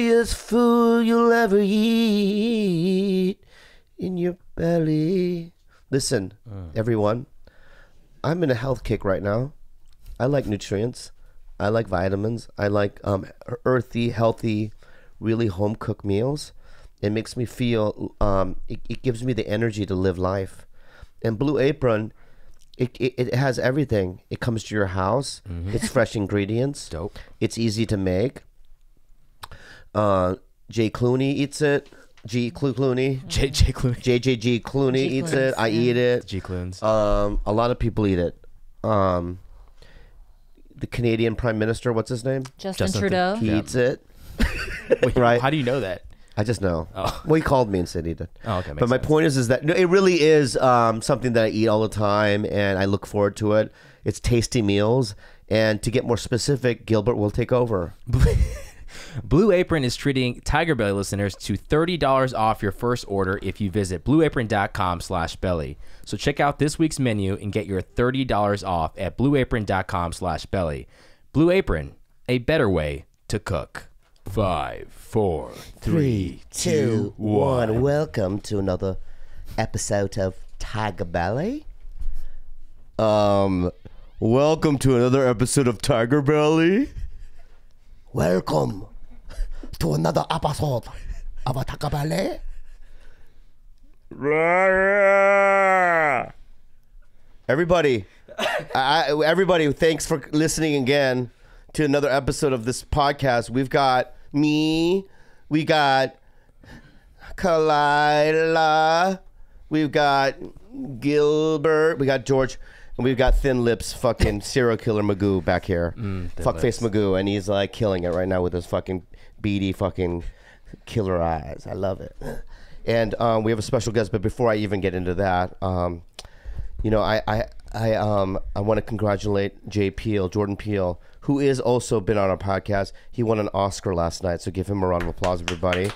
tastiest food you'll ever eat in your belly. Listen, everyone, I'm in a health kick right now. I like nutrients. I like vitamins. I like um, earthy, healthy, really home cooked meals. It makes me feel, um, it, it gives me the energy to live life. And Blue Apron, it, it, it has everything. It comes to your house. It's fresh ingredients. Dope. It's easy to make. Uh, Jay Clooney eats it. G. Clo- Clooney. J J Clooney. JJG Clooney G. eats Clooney, it. I eat it. G Cloons. Um, a lot of people eat it. Um, the Canadian Prime Minister, what's his name? Justin, Justin Trudeau. He Yeah. eats it. Wait, right. How do you know that? I just know. Oh. Well, he called me and said he did. Oh, okay. but my sense. point is, is that no, it really is um, something that I eat all the time, and I look forward to it. It's tasty meals, and to get more specific, Gilbert will take over. Blue Apron is treating Tiger Belly listeners to $30 off your first order if you visit blueapron.com slash belly. So check out this week's menu and get your $30 off at blueapron.com slash belly. Blue Apron, a better way to cook. Five, four, three, two, one. Welcome to another episode of Tiger Belly. Um, welcome to another episode of Tiger Belly. Welcome to another episode of Tiger Belly. Eh? Everybody, I, everybody, thanks for listening again to another episode of this podcast. We've got me, we got Khalyla, we've got Gilbert, we got George, and we've got Thin Lips, fucking serial killer Magoo back here. Mm, Fuckface Magoo, and he's like killing it right now with his fucking beady fucking killer eyes. I love it. And um, we have a special guest, but before I even get into that, um, you know, I I I um I want to congratulate Jay Peele, Jordan Peele, who is also been on our podcast. He won an Oscar last night, so give him a round of applause, everybody.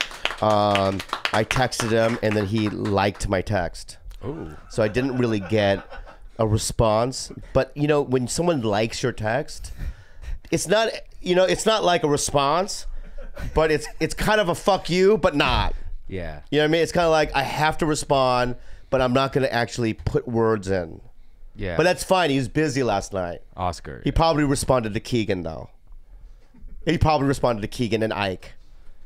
Um, I texted him, and then he liked my text. Ooh. So I didn't really get a response, but you know, when someone likes your text, it's not you know, it's not like a response, but it's it's kind of a fuck you, but not. Yeah. You know what I mean? It's kind of like I have to respond, but I'm not going to actually put words in. Yeah. But that's fine. He was busy last night. Oscar. He probably responded to Keegan though. He probably responded to Keegan and Ike.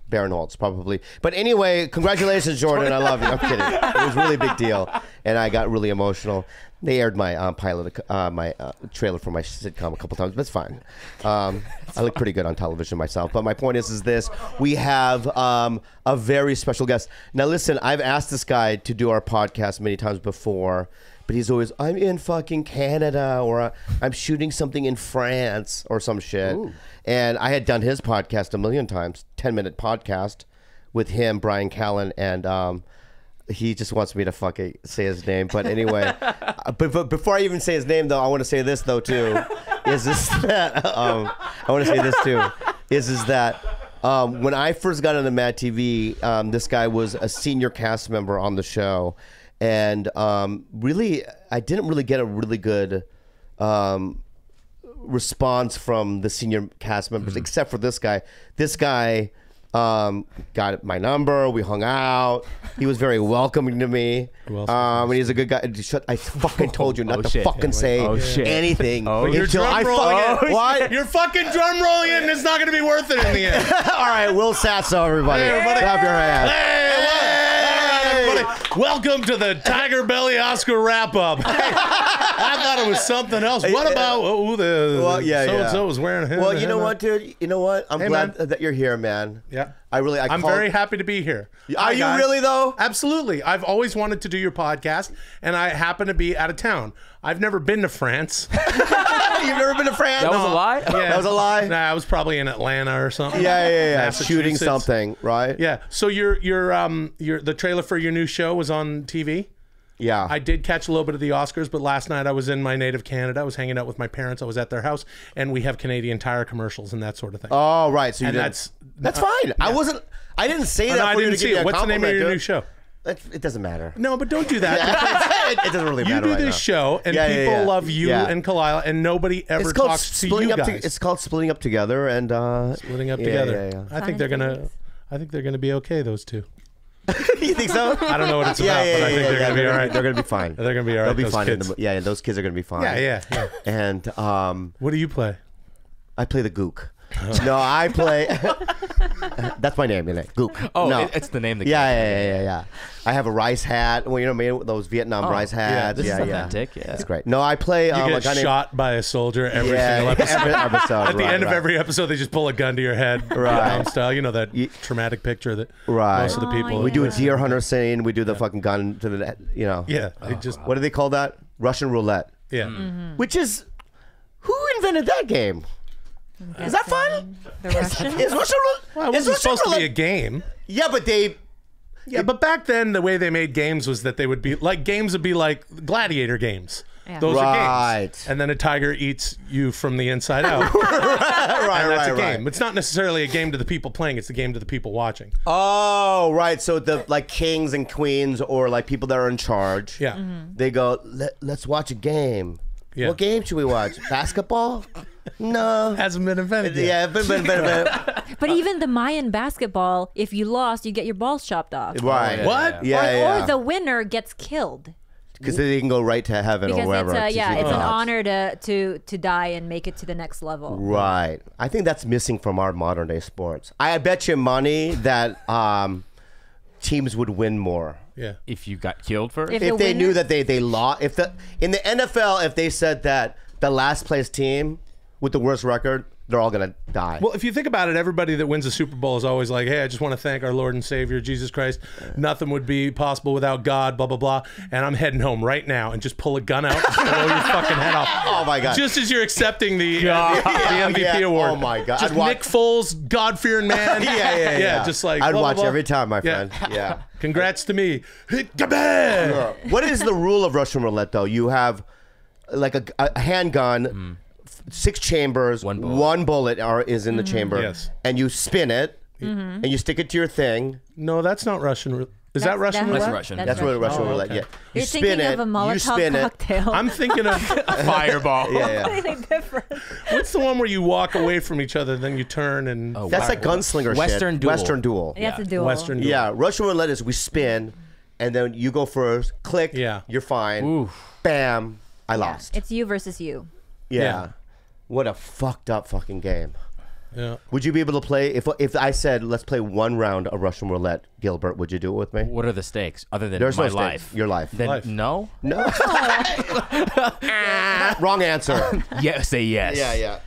Barinholtz probably. But anyway, congratulations, Jordan. I love you. I'm kidding. It was really a really big deal, and I got really emotional. They aired my um, pilot, uh, my uh, trailer for my sitcom a couple times, but it's fine. Um, I look pretty good on television myself. But my point is, is this: we have um, a very special guest. Now, listen, I've asked this guy to do our podcast many times before, but he's always, I'm in fucking Canada, or I'm shooting something in France, or some shit. And I had done his podcast a million times, ten minute podcast with him, Bryan Callen, and um, he just wants me to fucking say his name. But anyway, uh, but, but before I even say his name, though, I want to say this though too. Is this that? Um, I want to say this too. Is is that? Um, when I first got into Mad TV, um, this guy was a senior cast member on the show, and um, really, I didn't really get a really good um, response from the senior cast members, except for this guy. This guy um, got my number. We hung out. He was very welcoming to me. else Um, and he's a good guy. Shut, I fucking told you not Oh, to shit. fucking say Oh, shit. anything Oh, you're until drum I rolling fucking it. what? You're fucking drum rolling it, and it's not going to be worth it in the end. All right, Will Sasso, everybody. Hey, everybody. Clap your hands. Hey, well, all right, everybody. Welcome to the Tiger Belly Oscar wrap up. I thought it was something else. What about oh, the Well, yeah, so and so was wearing a Well, you know what, dude? You know what? I'm Hey, glad man. that you're here, man. Yeah. I really. I I'm called- very happy to be here. Are Hi, you guys. really though? Absolutely. I've always wanted to do your podcast, and I happen to be out of town. I've never been to France. You've never been to France? That was a lie? Yeah. That was a lie. Nah, I was probably in Atlanta or something. Yeah, yeah, yeah. Massachusetts. Shooting something, right? Yeah. So your your um your the trailer for your new show was on TV. Yeah. I did catch a little bit of the Oscars, but last night I was in my native Canada. I was hanging out with my parents. I was at their house, and we have Canadian Tire commercials and that sort of thing. oh, right. So you and didn't- that's that's fine. I wasn't. I didn't say that no, I for you didn't to see me it. a What's the name of compliment, your dude. new show? It, it doesn't matter. No, but don't do that. it, it doesn't really matter. You do right this now. show, and Yeah, yeah, people yeah. love you Yeah. and Khalyla, and nobody ever It's talks to splitting you up. guys. To, it's called splitting up together, and uh, splitting up yeah, together. yeah, I think they're gonna. I think they're gonna be okay. Those two. you think so? I don't know what it's yeah, about, yeah, but I think yeah, they're yeah, gonna be all right. they're gonna be fine. They're gonna be all right. They'll be those fine. in the- yeah, those kids are gonna be fine. Yeah, yeah, yeah. And um, What do you play? I play the gook. no, I play. that's my name, isn't it? Gook. Oh, no. it- it's the name. That yeah, yeah, yeah, yeah, yeah. I have a rice hat. Well, you know, made those Vietnam Oh, rice yeah, hats. this is yeah, yeah. authentic, yeah. It's great. No, I play. You um, a get guy named- shot by a soldier every Yeah, single episode. every episode. At the right, end of every episode, they just pull a gun to your head, Right. Vietnam style. You know that Ye- traumatic picture that Right. most of the Oh, people. We do a deer hunter scene. We do the fucking gun to the, you know. Yeah, they just What do they call that? Russian roulette. yeah. Mm-hmm. Which is, who invented that game? Is that fun? The Russians? Is Russian roulette? Well, it is wasn't Russian supposed to be a roulette- game. Yeah, but they. Yeah, but back then the way they made games was that they would be like games would be like gladiator games. Yeah. Those are Right. games. And then a tiger eats you from the inside out. right, and that's right, a game. right. It's not necessarily a game to the people playing, it's a game to the people watching. Oh, right. So the like kings and queens or like people that are in charge. Yeah. Mm-hmm. They go, Let, let's watch a game. Yeah. What game should we watch? Basketball? No. Hasn't been invented yet. Yeah, but, but, but, but But even the Mayan basketball, if you lost, you get your balls chopped off. right. yeah, What? Yeah, or, yeah. or the winner gets killed. Because they can go right to heaven or Because wherever. it's a, yeah, it's an honor to, to to die and make it to the next level. Right. I think that's missing from our modern day sports. I bet you money that um, teams would win more. Yeah. If you got killed first, If- if the they knew that they they lost if the in the NFL if they said that the last place team with the worst record they're all gonna die. Well, if you think about it, everybody that wins a Super Bowl is always like, "Hey, I just want to thank our Lord and Savior Jesus Christ. Nothing would be possible without God." Blah blah blah. And I'm heading home right now and just pull a gun out and blow your fucking head off. Oh my God. Just as you're accepting the, uh, the, Yeah, MVP yeah. award. Oh my God. Just I'd watch- Nick Foles, God fearing man. yeah, yeah, yeah, yeah. Just like I'd blah, blah, watch blah. every time, my friend. Yeah. yeah. Congrats to me. What is the rule of Russian roulette though? You have like a, a handgun, f- six chambers, One bullet. one bullet are, is in the mm-hmm. chamber, Yes. and you spin it, mm-hmm. and you stick it to your thing. No, that's not Russian. ru- Is that Russian? that's roulette? That's what- Russian. That's what Russian Oh, roulette. okay. Yeah. You You're spin thinking it. of a you Molotov spin it. cocktail. I'm thinking of fireball. Yeah, yeah. Completely different. what's the one where you walk away from each other, then you turn and Oh, That's like gunslinger Western shit. duel. Western duel. You have to do Western. duel. Yeah, Russian roulette is we spin, and then you go first. Click. Yeah. You're fine. Oof. Bam. I lost. It's you versus you. yeah. Yeah. What a fucked up fucking game. Yeah. Would you be able to play if if I said let's play one round of Russian roulette, Gilbert? Would you do it with me? What are the stakes other than There's my no stakes. life? Your life. Then Life. no. No. Wrong answer. Yeah, say yes. yeah, yeah.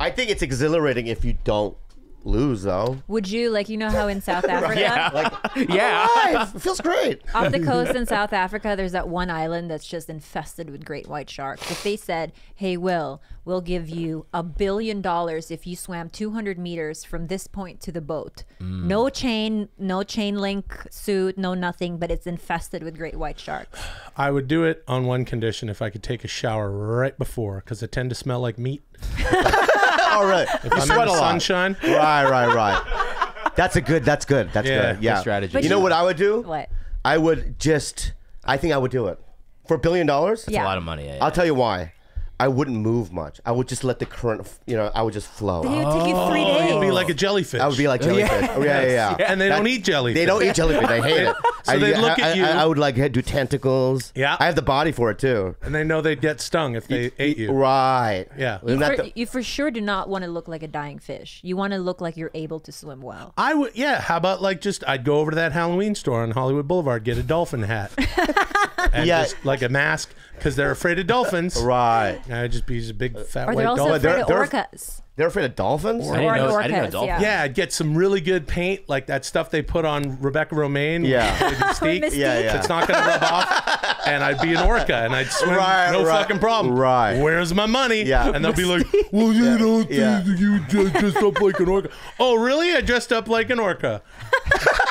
I think it's exhilarating if you don't lose, though. Would you like you know how in South Africa, Yeah. Like, Yeah. life. It feels great. off the coast in South Africa, there's that one island that's just infested with great white sharks. If they said, "Hey, Will, we'll give you a billion dollars if you swam 200 meters from this point to the boat, mm. no chain, no chain link suit, no nothing, but it's infested with great white sharks." I would do it on one condition if I could take a shower right before, because I tend to smell like meat. Oh, All right. You I'm in sweat a lot. sunshine. Right, right, right. That's a good. That's good. That's Yeah, good. Yeah. strategy. But You know you- what I would do? What? I would just. I think I would do it for a billion dollars. It's a lot of money. Yeah, yeah. I'll tell you why. I wouldn't move much. I would just let the current. You know, I would just flow. It would take you three Oh, days. you'd be like a jellyfish. I would be like jellyfish. Oh, yeah, yeah, yeah. and they don't eat jellyfish. They don't eat jellyfish. They hate it. So I, they'd look I, at you- I, I would like do tentacles. Yeah. I have the body for it too. and they know they'd get stung if they ate you. Right. Yeah. Isn't for, the- you for sure do not want to look like a dying fish. You want to look like you're able to swim well. I would, yeah. How about like just I'd go over to that Halloween store on Hollywood Boulevard, get a dolphin hat, and Yeah. just like a mask because they're afraid of dolphins. right. And I'd just be just a big fat Or white they're also dolphin. they're- afraid of they're- orcas. They're afraid of dolphins. I didn't Or know- I didn't know orcas, dolphins- yeah. Yeah, I'd get some really good paint, like that stuff they put on Rebecca Romijn. Yeah. with Mystique. Mystique. Yeah, yeah. It's not gonna rub off, and I'd be an orca, and I'd swim, Right, no right, fucking problem. right. Where's my money? Yeah. and they'll be like, "Well, you don't yeah. think you ju- dressed up like an orca." Oh, really? I dressed up like an orca.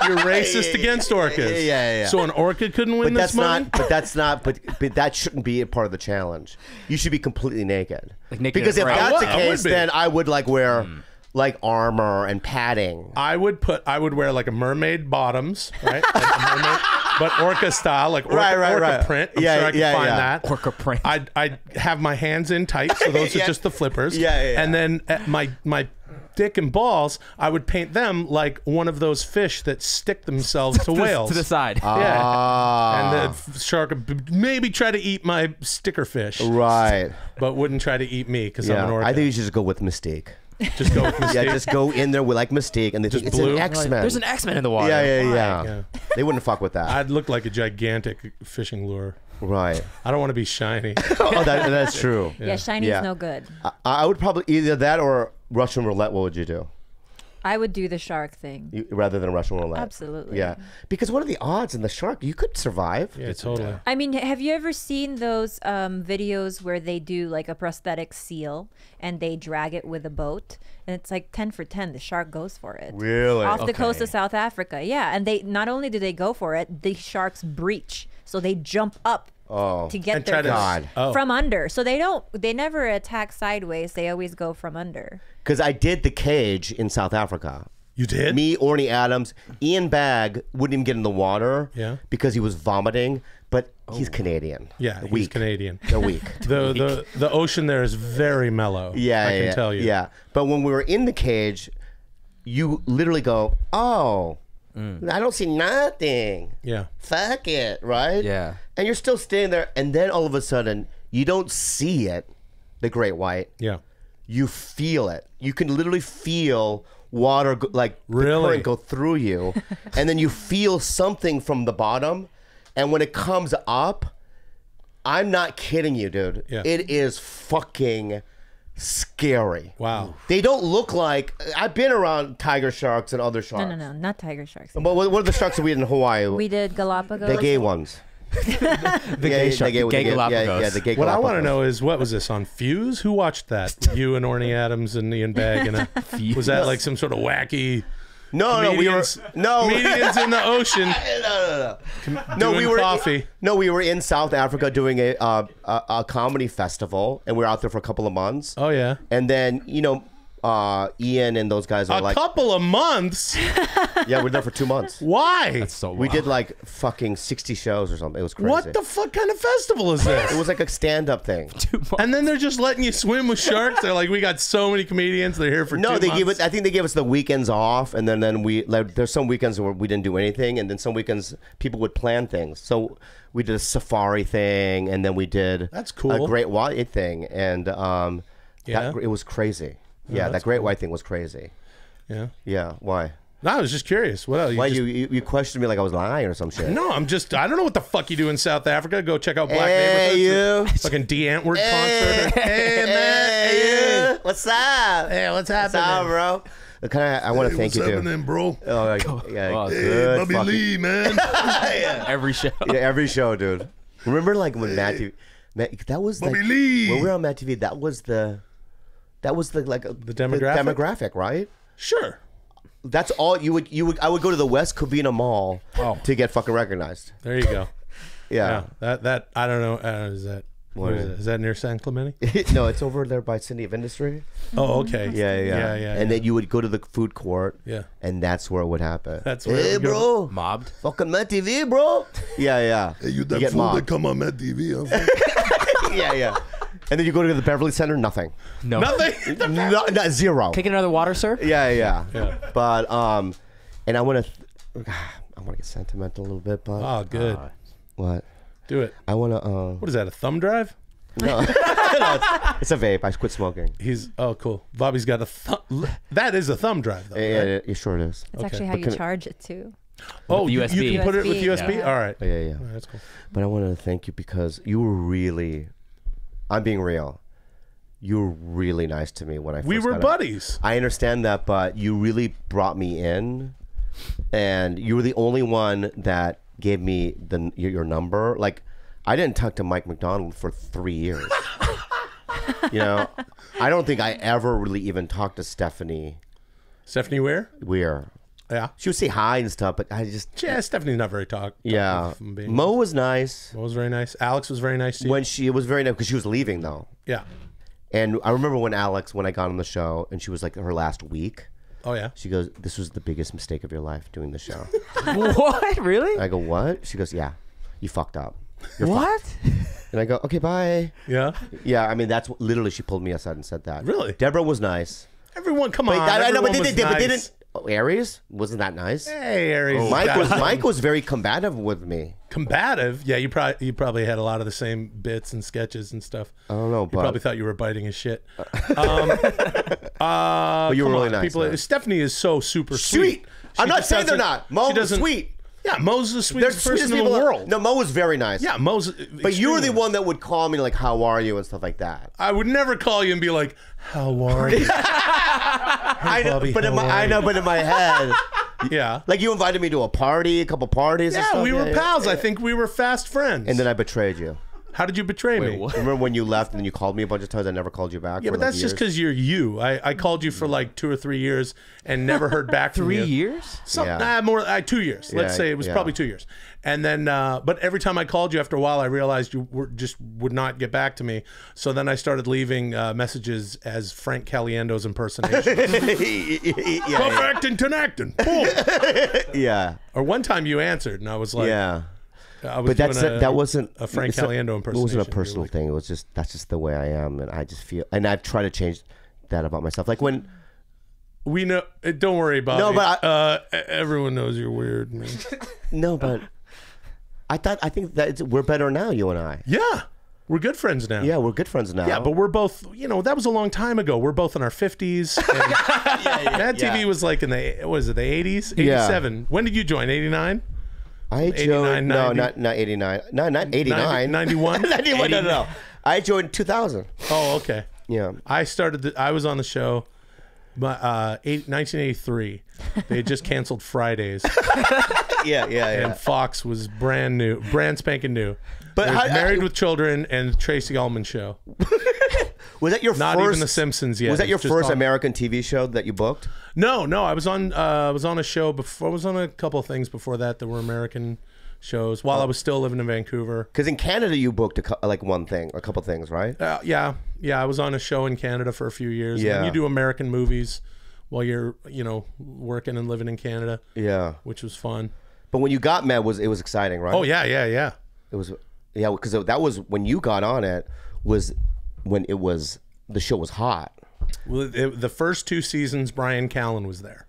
You're racist against orcas. Yeah, yeah, yeah. So an orca couldn't win But this that's money. not. But that's not. But but that shouldn't be a part of the challenge. You should be completely naked. Like naked because if that's I the would- I would case, be. then I would like wear hmm. like armor and padding. I would put I would wear like a mermaid bottoms, right? Like a mermaid, but orca style, like orca, Right, right, orca right. print. I'm Yeah, sure I can yeah, find yeah. that. Orca print. I'd I'd have my hands in tight, so those Yeah. are just the flippers. Yeah, yeah, yeah. And then at my my dick and balls, I would paint them like one of those fish that stick themselves to whales. to the side. yeah. Ah, and the shark would maybe try to eat my sticker fish, right. but wouldn't try to eat me because I'm an Yeah, orca. I think you should just go with Mystique. just go with Yeah, just go in there with like Mystique, and they think it's an X Men. There's an X Men in the water. yeah, yeah, yeah, Yeah. They wouldn't fuck with that. I'd look like a gigantic fishing lure. right. I don't want to be shiny. oh, that, that's true. Yeah, shiny's Yeah. no good. I, I would probably either that or Russian roulette. What would you do? I would do the shark thing. You, rather than Russian roulette. Absolutely. Yeah, because what are the odds in the shark? You could survive. Yeah, totally. I mean, have you ever seen those um, videos where they do like a prosthetic seal and they drag it with a boat? And it's like 10 for 10. The shark goes for it. Really? Off the coast of South Africa. Yeah. And they not only do they go for it, the sharks breach. So they jump up Oh. to get And their to God. Oh. from under. So they don't, they never attack sideways. They always go from under. Because I did the cage in South Africa. You did? Me, Orny Adams, Ian Bagg wouldn't even get in the water. Yeah. Because he was vomiting, but oh. he's Canadian. Yeah, They're he's. Canadian. They're weak. The, the the ocean there is very mellow. Yeah, I yeah, can yeah, tell you. Yeah, but when we were in the cage, you literally go, "Oh, Mm. I don't see nothing. Yeah. Fuck it, right? Yeah. And you're still standing there, and then all of a sudden, you don't see it, the great white. Yeah. You feel it. You can literally feel water, go, like Really? go through you, and then you feel something from the bottom, and when it comes up, I'm not kidding you, dude. Yeah. It is fucking scary. Wow. They don't look like. I've been around tiger sharks and other sharks. no, no, no, not tiger sharks. But what, what are the sharks that we had in Hawaii? We did Galapagos. the gay ones. The Yeah, gay yeah, shark, the the gay yeah, Galapagos. Yeah, the gay What I want to know is what was this on Fuse? Who watched that? You and Orny Adams and Ian Bagg and uh, a, Fuse. was that like some sort of wacky No, no, we were no, comedians in the ocean no, no, no. No, we were coffee? no, we were in South Africa doing a, uh, a a comedy festival, and we were out there for a couple of months. Oh yeah. And then you know, uh, Ian and those guys were like A like, couple of months. yeah, we are there for two months. Why? That's so We did like fucking sixty shows or something. It was crazy. what the fuck kind of festival is this? It was like a stand-up thing. and then they're just letting you swim with sharks. They're like, we got so many comedians. They're here for No, two they months. gave it. I think they gave us the weekends off, and then then we like. There's some weekends where we didn't do anything, and then some weekends people would plan things. So we did a safari thing, and then we did That's cool. a great white thing, and um, Yeah? that, it was crazy. Yeah, that that's great white thing was crazy. Yeah. Yeah, why? No, I was just curious. What else? Why just- you, you you questioned me like I was lying or some shit? No, I'm just. I don't know what the fuck you do in South Africa. Go check out Black Hey, Neighborhoods. you. Fucking Die Antwoord Hey, concert. Hey man. hey, you. what's up? Hey, what's happening? What's happening? up, bro? Uh, can I? I want to thank you, dude. bro? Oh, like, yeah, Oh, good. fucking- man. Every show. Yeah, every show, dude. Remember, like when Mad TV, Matt, that was like Lee. when we were on Mad TV. That was the, that was the like the demographic? demographic, right? sure. That's all you would you would. I would go to the West Covina Mall Oh. to get fucking recognized. There you go. Yeah. Yeah. That that I don't know. Uh, is that What what is is it? Is that near San Clemente? no, it's over there by City of Industry. Oh, okay. Yeah, yeah, yeah. Yeah, yeah, and yeah. then you would go to the food court. Yeah. And that's where it would happen. That's where it Hey, would go. bro. Mobbed. Fucking Mad TV, bro. Yeah, yeah. Hey, you that get fool that mobbed. come on Mad TV. huh? yeah, yeah. And then you go to the Beverly Center, nothing. No. Nothing. no, no, zero. Take another water, sir. Yeah, yeah. Yeah. But um, and I want to, I want to get sentimental a little bit, but Oh, good. what? Do it. I want to. Uh, What is that? A thumb drive? no, no it's, it's a vape. I quit smoking. He's oh cool. Bobby's got a thumb. That is a thumb drive though. Yeah, right? yeah, yeah, sure it is. That's Okay. actually how But you can- charge it too. Oh, With you, USB. you can put it with USB, USB. yeah. All right. Yeah, yeah, yeah. All right, That's cool. But I want to thank you because you were really, I'm being real. You were really nice to me when I first We were got out. buddies. I understand that, but you really brought me in, and you were the only one that gave me the your, number. Like, I didn't talk to Mike McDonald for three years. you know, I don't think I ever really even talked to Stephanie Stephanie Ware. Weir. Yeah. She would say hi and stuff, but I just Yeah, Stephanie's not very talk. yeah. talkative, being- Mo was nice Mo was very nice. Alex was very nice to you. when she it was very nice because she was leaving though. yeah. And I remember when Alex, when I got on the show, and she was like her last week. Oh yeah. She goes, "This was the biggest mistake of your life doing the show." what? Really? I go, "What?" She goes, "Yeah, you fucked up." You're fucked." what? And I go, "Okay, bye." Yeah. Yeah, I mean that's what, literally she pulled me aside and said that. Really? Deborah was nice. Everyone, come But on. I, I know, but everyone they, was did, but nice. didn't. Oh, Aries wasn't that nice? Hey, Aries. Mike was Mike was very combative with me. combative. Yeah, you probably you probably had a lot of the same bits and sketches and stuff. I don't know, You but probably thought you were biting his shit. Um, uh, you were really on, nice, People, man. Stephanie is so super sweet. sweet. I'm not saying they're doesn't- not. Mo she doesn't- sweet. Yeah, Mo's the They're sweetest the sweetest person in the world. No, Mo was very nice. Yeah, Mo's. but you were the extremely- one that would call me like, "How are you?" and stuff like that. I would never call you and be like, "How are you?" I know, Bobby, but in my, I know, but in my head, yeah. like you invited me to a party, a couple parties. and Yeah, stuff. we were pals. I think we were fast friends. And then I betrayed you. How did you betray me? Remember when you left and then you called me a bunch of times? I never called you back. Yeah, for but like that's just years? because you're you. I, I called you for like two or three years and never heard back from Three you. years? Some, Yeah. nah, more uh, two years. Let's Yeah, say it was yeah. probably two years. And then, uh, but every time I called you after a while, I realized you were just would not get back to me. So then I started leaving uh, messages as Frank Caliendo's impersonation. yeah, Perfecting, connecting. Boom. yeah, Or one time you answered, and I was like, yeah. I But that's a- that wasn't a Frank Caliendo It wasn't a personal thing. It was just that's just the way I am, and I just feel. And I've tried to change that about myself. Like when We know. uh, Don't worry about No, it. but uh, everyone knows you're weird. Man. no, but I thought I think that it's, we're better now. You and I. yeah, we're good friends now. Yeah, we're good friends now. Yeah, but we're both, you know, that was a long time ago. We're both in our 50s. Yeah, Mad TV yeah. was like in the, what was it, the 80s? Yeah. 87. When did you join? 89? I 89, joined. No, 90. not not eighty nine. No, not eighty nine. 91? 91. No, no, no. I joined two thousand. Oh, okay. Yeah. I started, the, I was on the show. but uh, eight, 1983, they had just canceled Fridays, Yeah, yeah, yeah. and. Fox was brand new, brand spanking new. But There's how- Married with Children and Tracey Ullman show. Was that your Not first? even The Simpsons yet. Was that It's your just first on- American TV show that you booked? No, no, I was on uh, I was on a show before. I was on a couple of things before that that were American shows while I was still living in Vancouver. Because in Canada, you booked a, cou- like one thing, a couple things, right? Uh, yeah, yeah, I was on a show in Canada for a few years. And Yeah. you do American movies while you're you know working and living in Canada, Yeah. which was fun. But when you got mad, was it was exciting, right? Oh yeah, yeah, yeah. It was, yeah, because that was when you got on it. Was when it was the show was hot. Well, it, the first two seasons, Bryan Callen was there,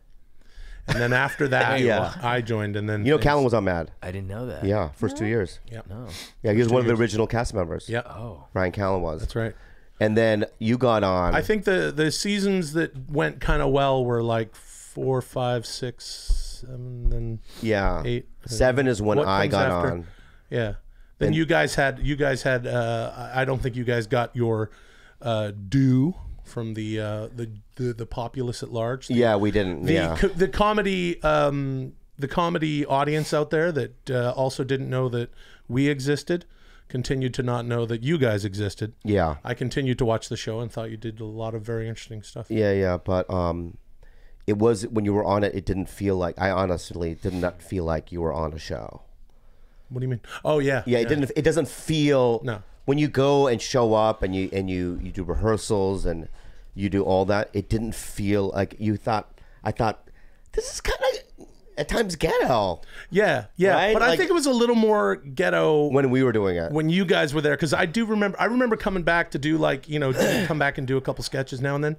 and then after that, Yeah. I joined. And then You know, things- Callen was on Mad. I didn't know that. Yeah, first two years. Yeah, No. Yeah, he was one of the original cast members. yeah, Oh. Ryan Callen was. that's right. And then you got on. I think the the seasons that went kind of well were like four, five, six, seven, then yeah, eight. seven is when What I got after? on. Yeah. Then you guys had you guys had uh, I I don't think you guys got your uh, due from the, uh, the the the populace at large. The, Yeah, we didn't. the yeah, co- the comedy um, the comedy audience out there that uh, also didn't know that we existed continued to not know that you guys existed. yeah, I continued to watch the show and thought you did a lot of very interesting stuff. yeah, yeah. But um, it was when you were on it. It didn't feel like. I honestly did not feel like you were on a show. What do you mean? Oh yeah, Yeah, it didn't. It doesn't feel. No. When you go and show up and you and you you do rehearsals and you do all that, it didn't feel like you thought. I thought this is kind of at times ghetto Yeah, yeah. Right? But I Like- think it was a little more ghetto when we were doing it. when you guys were there because I do remember. I remember coming back to do like you know come back and do a couple sketches now and then.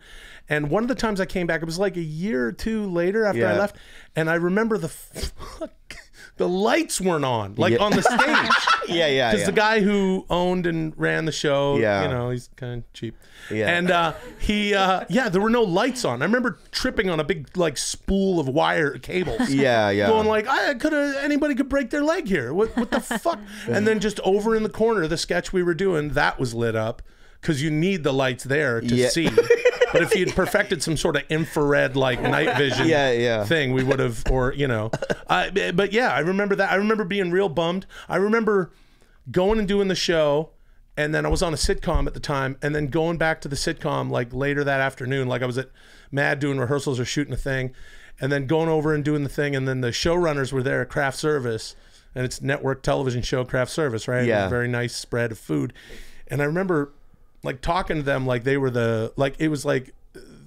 And one of the times I came back, it was like a year or two later after I left, and I remember the fuck, the lights weren't on like Yeah. on the stage. yeah, yeah, Because yeah. the guy who owned and ran the show, Yeah. you know, he's kind of cheap. Yeah. And uh, he, uh, yeah, there were no lights on. I remember tripping on a big like spool of wire cables. Yeah, yeah. Going like, I could have anybody could break their leg here. What what the fuck? And then just over in the corner, the sketch we were doing that was lit up because you need the lights there to Yeah. see. But if you'd perfected some sort of infrared like night vision Yeah, yeah. thing, we would have, or you know, I, but yeah, I remember that. I remember being real bummed. I remember going and doing the show, and then I was on a sitcom at the time, and then going back to the sitcom like later that afternoon, like I was at Mad doing rehearsals or shooting a thing, and then going over and doing the thing, and then the showrunners were there at Craft Service, and it's network television show Craft Service, right? Yeah. a very nice spread of food, and I remember like talking to them like they were the like it was like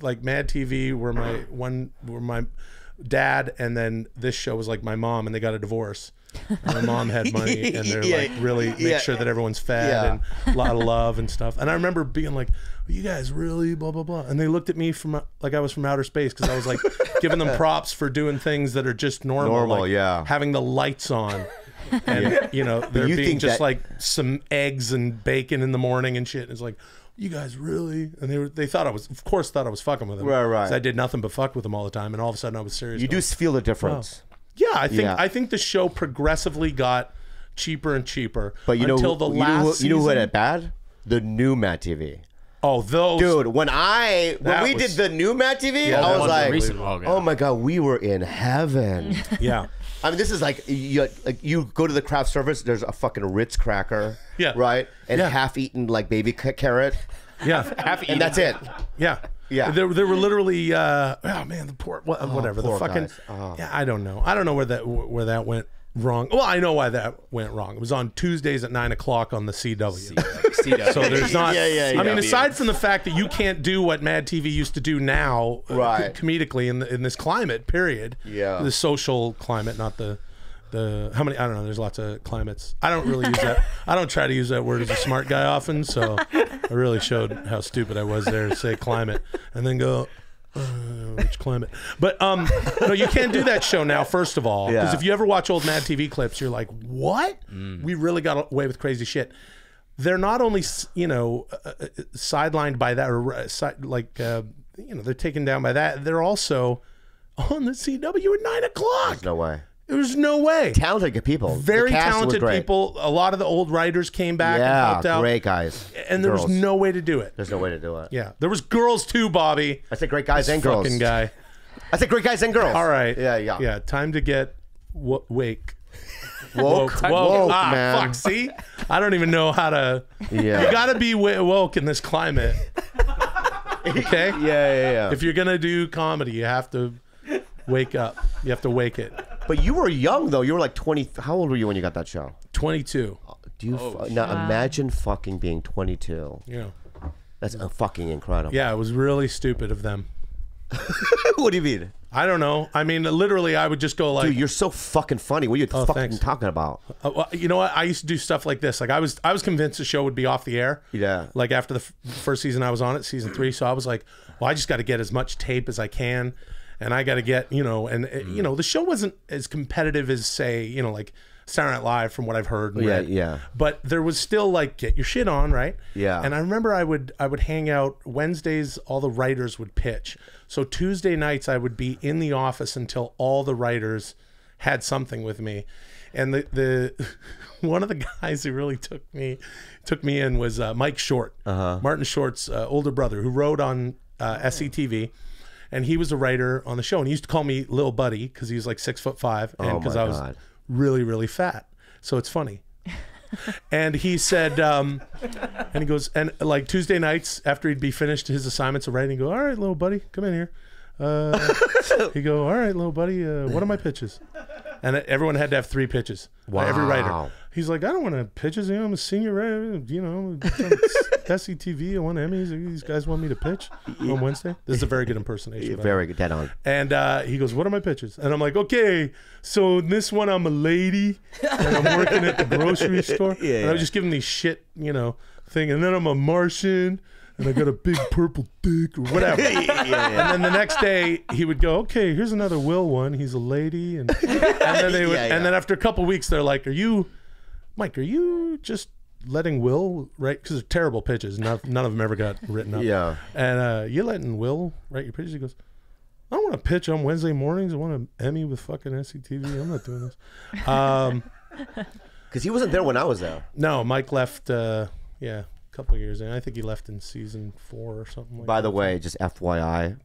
like Mad TV were my one were my dad and then this show was like my mom and they got a divorce. And my mom had money and they're Yeah, like really make yeah. sure that everyone's fed Yeah. and a lot of love and stuff. And I remember being like, "You guys really blah blah blah," and they looked at me from like I was from outer space because I was like giving them props for doing things that are just normal, Normal, like yeah. having the lights on. And you know, there you being just that- like some eggs and bacon in the morning and shit. And it's like, you guys really? And they were they thought I was, of course, thought I was fucking with them. Right, right. I did nothing but fuck with them all the time, and all of a sudden I was serious. You do feel the difference. Oh. yeah. I think Yeah. I think the show progressively got cheaper and cheaper. But you know, until the you, last know who, you know who had it bad? The new Mad TV. Oh, those Dude, when I when we was- did the new Mad TV, Yeah, I was like, recent- oh, oh my god, we were in heaven. Yeah. I mean, this is like you, like you go to the craft service. There's a fucking Ritz cracker, Yeah. right, and Yeah. half-eaten like baby ca- carrot, Yeah. half-eaten, and that's it. Yeah. Yeah. There, there were literally, uh, oh man, the poor, whatever, the poor fucking. Oh. yeah, I don't know. I don't know where that, where that went wrong. Well, I know why that went wrong. It was on Tuesdays at nine o'clock on the CW. CW. So there's not. Yeah, yeah, I mean, aside from the fact that you can't do what Mad TV used to do now, uh, Right. co- comedically in the, in this climate, period. Yeah. The social climate, not the. The how many I don't know. There's lots of climates. I don't really use that. I don't try to use that word as a smart guy often. So I really showed how stupid I was there to say climate and then go uh, which climate. But um, no, you can't do that show now. First of all, because Yeah. if you ever watch old Mad TV clips, you're like, what? Mm. We really got away with crazy shit they're not only you know uh, uh, sidelined by that or uh, si- like uh, you know they're taken down by that they're also on the cw at nine o'clock There's no way. There's no way Talented people, very talented people a lot of the old writers came back and Yeah, helped out great guys. and there Girls. was no way to do it There's no way to do it. yeah there was girls too bobby I said great guys and girls. fucking guy I said great guys and girls. all right Yeah, yeah. yeah time to get wake Woke, woke, woke, ah, man. fuck see i don't even know how to Yeah. you gotta be woke in this climate okay yeah, yeah, yeah. if you're gonna do comedy, you have to wake up. You have to wake it. But you were young though. You were like 20. How old were you when you got that show? 22. Do you fu- now imagine fucking being 22? Yeah. That's uh, fucking incredible. Yeah, it was really stupid of them. what do you mean? I don't know. I mean, literally, I would just go like, Dude, you're so fucking funny. What are you fucking Oh, thanks. talking about? Uh, well, you know what? I used to do stuff like this. Like I was, I was convinced the show would be off the air. Yeah. Like after the f- first season I was on it, season three. So I was like, well, I just got to get as much tape as I can, and I got to get, you know, and uh, you know, the show wasn't as competitive as say, you know, like Saturday Night Live from what I've heard. And Yeah, read. yeah. But there was still like get your shit on, right? Yeah. And I remember I would I would hang out Wednesdays. All the writers would pitch. So Tuesday nights I would be in the office until all the writers had something with me. And the the one of the guys who really took me took me in was uh, Mike Short, uh-huh. Martin Short's uh, older brother, who wrote on uh, SCTV. And he was a writer on the show, and he used to call me Little Buddy because he was like six foot five, and Oh because my I was God. really really fat. So it's funny and he said, um, and he goes, and like Tuesday nights after he'd be finished his assignments of writing, he'd go, all right, little buddy, come in here. Uh, he go, all right, little buddy, uh, what are my pitches? And everyone had to have three pitches. Wow. Every writer. He's like, I don't want to have pitches. You know, I'm a senior writer. You know, SCTV. I want Emmys. These guys want me to pitch on Wednesday. This is a very good impersonation. Very good. Dead on. And uh, he goes, "What are my pitches?" And I'm like, "Okay, so in this one, I'm a lady, and I'm working at the grocery store." Yeah, and I yeah. was just giving these shit, you know, thing. And then I'm a Martian, and I got a big purple dick or whatever. And then the next day, he would go, "Okay, here's another Will one. He's a lady." And and then they would, Yeah, yeah. and then after a couple weeks, they're like, "Are you, Mike? Are you just?" Letting Will write because they're terrible pitches. None, none of them ever got written up. Yeah. And uh, you letting Will write your pitches? He goes, I don't want to pitch on Wednesday mornings. I want an Emmy with fucking SCTV. I'm not doing this. Um, Because he wasn't there when I was there. no, Mike left. Uh, yeah, couple years in. I think he left in season four or something like By that. the way, just FYI,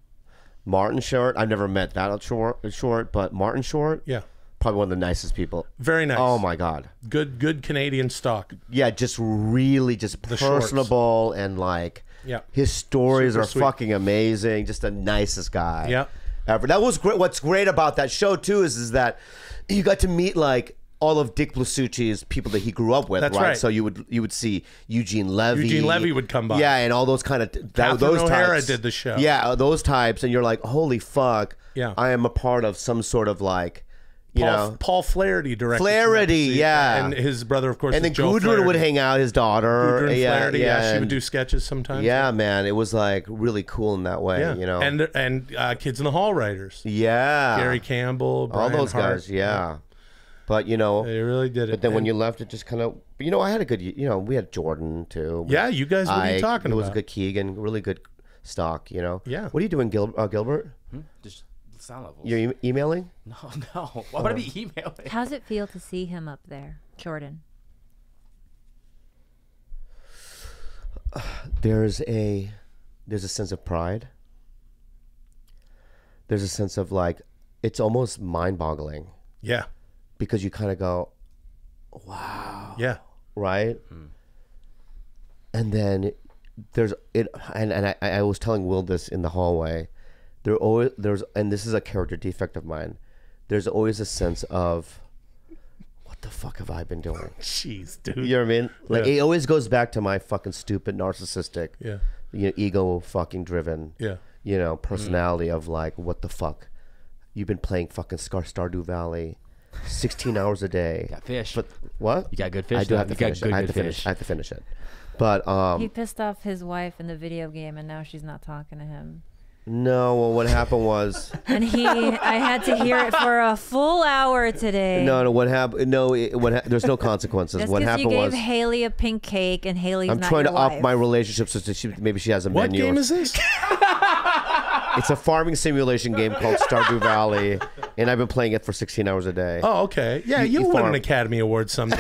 Martin Short. I've never met that short, short, but Martin Short, yeah, probably one of the nicest people. very nice. Oh my god. good, good Canadian stock. Yeah, just really just shorts. personable and like Yeah. his stories Super are sweet. fucking amazing. Just the nicest guy. Yeah. Ever. That was great. What's great about that show too is is that you got to meet like all of Dick Blasucci's people that he grew up with, That's right? right. So you would you would see Eugene Levy. Eugene Levy would come by. Yeah, and all those kind of that, Catherine those O'Hara types. did the show. Yeah, uh, those types, and you're like, holy fuck! Yeah. I am a part of some sort of like, you Paul, know. Paul Flaherty directed. Flaherty, yeah. and his brother, of course, and then Joe Gudrun Flaherty. would hang out, his daughter. Gudrun yeah, Flaherty, yeah, yeah, she would do sketches sometimes. Yeah, man, it was like really cool in that way. yeah. You know. and and uh, Kids in the Hall writers, yeah, Gary Campbell, all those Hart. guys. Yeah. But you know, they really did it. But then when you left, it just kind of, you know, I had a good, you know, we had Jordan too. yeah, you guys, what are you Ike, talking It was about? a good Keegan, really good stock, you know. Yeah. What are you doing, Gil- uh, Gilbert? Just sound levels. You're e- emailing? no, no. Why would I be emailing? How's it feel to see him up there, Jordan? There's a, there's a sense of pride. There's a sense of like, it's almost mind-boggling yeah, because you kind of go, wow. yeah, right? Hmm. And then there's it, and, and I, I was telling Will this in the hallway. There always there's, and this is a character defect of mine. There's always a sense of, what the fuck have I been doing? jeez, dude. You know what I mean? Like Yeah. it always goes back to my fucking stupid narcissistic, Yeah, you know, ego fucking driven, yeah. you know, hmm. personality of like, what the fuck? You've been playing fucking Scar Stardew Valley, sixteen hours a day. Got fish. But what? You got good fish, I do though. have to You finish it. good, I have to finish. fish. I have to finish it. But um, He pissed off his wife in the video game, and now she's not talking to him. no. Well, what happened was And he, I had to hear it for a full hour today. no, no. What happened? No, it, what? Ha- there's no consequences. Just what because you happened gave was Haley a pink cake, and Haley's I'm not trying to your up my relationship so that she maybe she has a What menu. game or- is this? It's a farming simulation game called Stardew Valley, and I've been playing it for 16 hours a day. Oh, okay. Yeah, You- you'll you win farm. an Academy Award someday.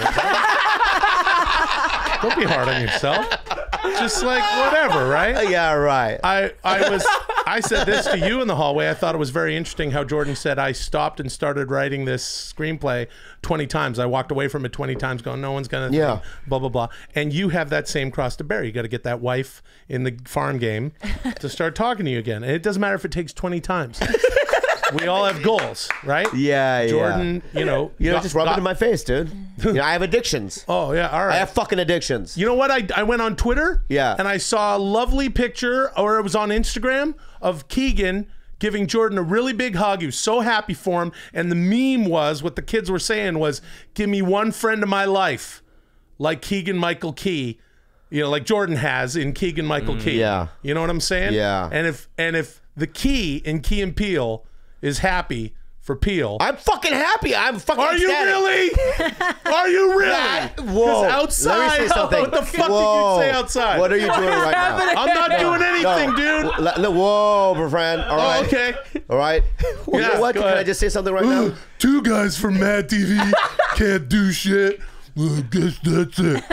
Don't be hard on yourself. Just like whatever, right? Yeah, right. I, I was I said this to you in the hallway. I thought it was very interesting how Jordan said I stopped and started writing this screenplay 20 times. I walked away from it 20 times going no one's going to Yeah. blah blah blah. And you have that same cross to bear. You got to get that wife in the farm game to start talking to you again. And it doesn't matter if it takes 20 times. we all have goals, right? Yeah, yeah. Jordan, you know, You know, got- just rub got- it in my face, dude. You know, I have addictions. Oh yeah, all right. I have fucking addictions. You know what? I, I went on Twitter. Yeah. And I saw a lovely picture, or it was on Instagram, of Keegan giving Jordan a really big hug. He was so happy for him. And the meme was what the kids were saying was, "Give me one friend of my life, like Keegan Michael Key." You know, like Jordan has in Keegan Michael Key. Mm, yeah. You know what I'm saying? Yeah. And if and if the key in Key and Peele is happy for Peele. I'm fucking happy. I'm fucking. are you really? Are you really? That- 'Cause whoa. outside, Let me say something. what the fuck Whoa. did you say outside? What are you doing right now? I'm not doing anything, No. dude. L- l- Whoa, my friend. All Oh, right. okay. All right. you Yeah, know what? go Can I just say something right now? Two guys from Mad TV can't do shit. Well, I guess that's it.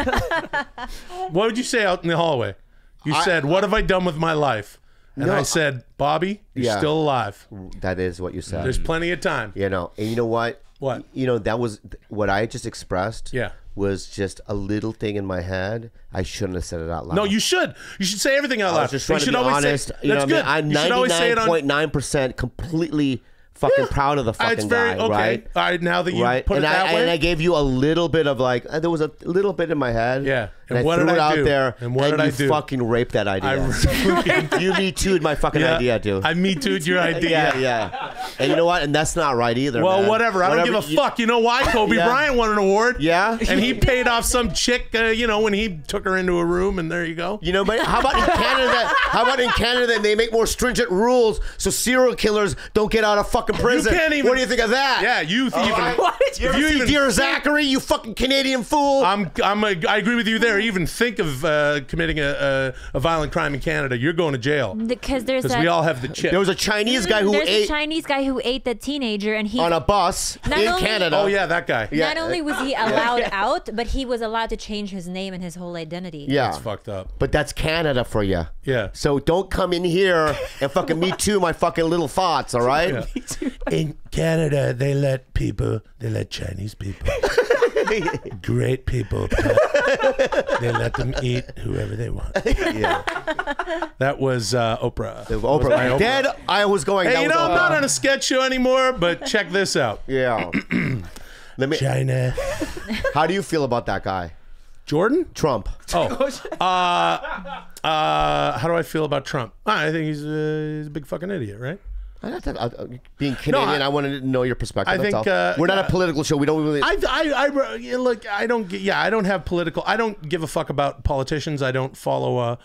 What would you say out in the hallway? You said, "What have I done with my life?" And No. I said, "Bobby, you're Yeah. still alive. That is what you said. There's plenty of time." You know, and you know what? What? You know, that was what I just expressed. Yeah. Was just a little thing in my head. I shouldn't have said it out loud. No, you should. You should say everything out I loud. was just you to should be always honest. say. you know That's good. I mean? you should I'm always say it on. 99.9% completely fucking proud of the fucking very guy, okay. right? All right, now that you right? put and it I that way. and I gave you a little bit of like uh, there was a little bit in my head. Yeah. And, And what I threw did it I out do? there. And what did I you do? fucking raped that idea. I you me too'd my fucking Yeah. idea, dude. I me too'd your idea. yeah, yeah. And you know what? And that's not right either. Well, man. whatever. I don't give a you- fuck. You know why? Kobe Yeah. Bryant won an award. Yeah? And he paid off some chick, uh, you know, when he took her into a room, and there you go. You know, but how about in Canada? How about in Canada? They make more stringent rules so serial killers don't get out of fucking prison. You can't even- What do you think of that? Yeah, you even. right. If You ever you see even Dear Zachary? You fucking Canadian fool. I'm, I'm a, I agree with you there. Even think of uh, committing a, a, a violent crime in Canada, you're going to jail Because there's because we all have the chip. there was a Chinese guy who there's a ate Chinese guy who ate the teenager, and he on a bus in only- Canada. oh yeah, that guy. Yeah. not only was he allowed out, but he was allowed to change his name and his whole identity. Yeah. It's fucked up. But that's Canada for you. Yeah. So don't come in here and fucking me too my fucking little thoughts, all right? In Canada, they let people, they let Chinese people, great people, they let them eat whoever they want. yeah. That was uh, Oprah. Oprah. Was my Oprah. Dead, I was going. Hey, that you was know, I'm Oprah. not on a sketch show anymore, but check this out. Yeah. Let me. China. How do you feel about that guy, Jordan? Trump? Oh, uh, uh, how do I feel about Trump? I think he's a, he's a big fucking idiot, right? I have to- uh, being Canadian, I- I, wanted to know your perspective. I that's think, uh, we're not uh, a political show. We don't really. I, I, I, look, I don't get, yeah, I don't have political, I don't give a fuck about politicians. I don't follow a,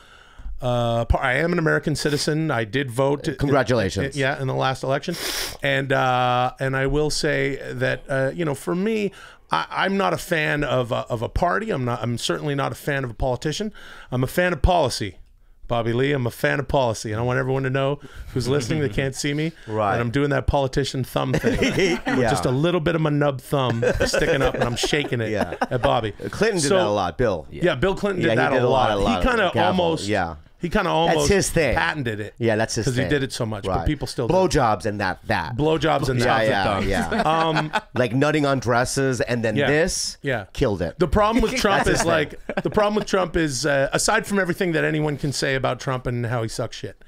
uh, I am an American citizen. I did vote. Congratulations. yeah, in the last election, and uh, and I will say that uh, you know, for me, I, I'm not a fan of a, of a party. I'm not. I'm certainly not a fan of a politician. I'm a fan of policy. Bobby Lee, I'm a fan of policy, and I want everyone to know who's listening that can't see me. Right. And I'm doing that politician thumb thing. with just a little bit of my nub thumb sticking up, and I'm shaking it Yeah. at Bobby. Clinton did So- that a lot. Bill. Yeah, Bill Clinton did Yeah, that did a a lot, lot. a lot he kind of almost, yeah. He kind of almost his thing. patented it. Yeah, that's his thing. because he thing. did it so much, Right. but people still do. blowjobs and that that. blowjobs and yeah, that. yeah, yeah. Um, like nutting on dresses, and then Yeah. this. Yeah. killed it. The problem with Trump is like the problem with Trump is uh, aside from everything that anyone can say about Trump and how he sucks shit.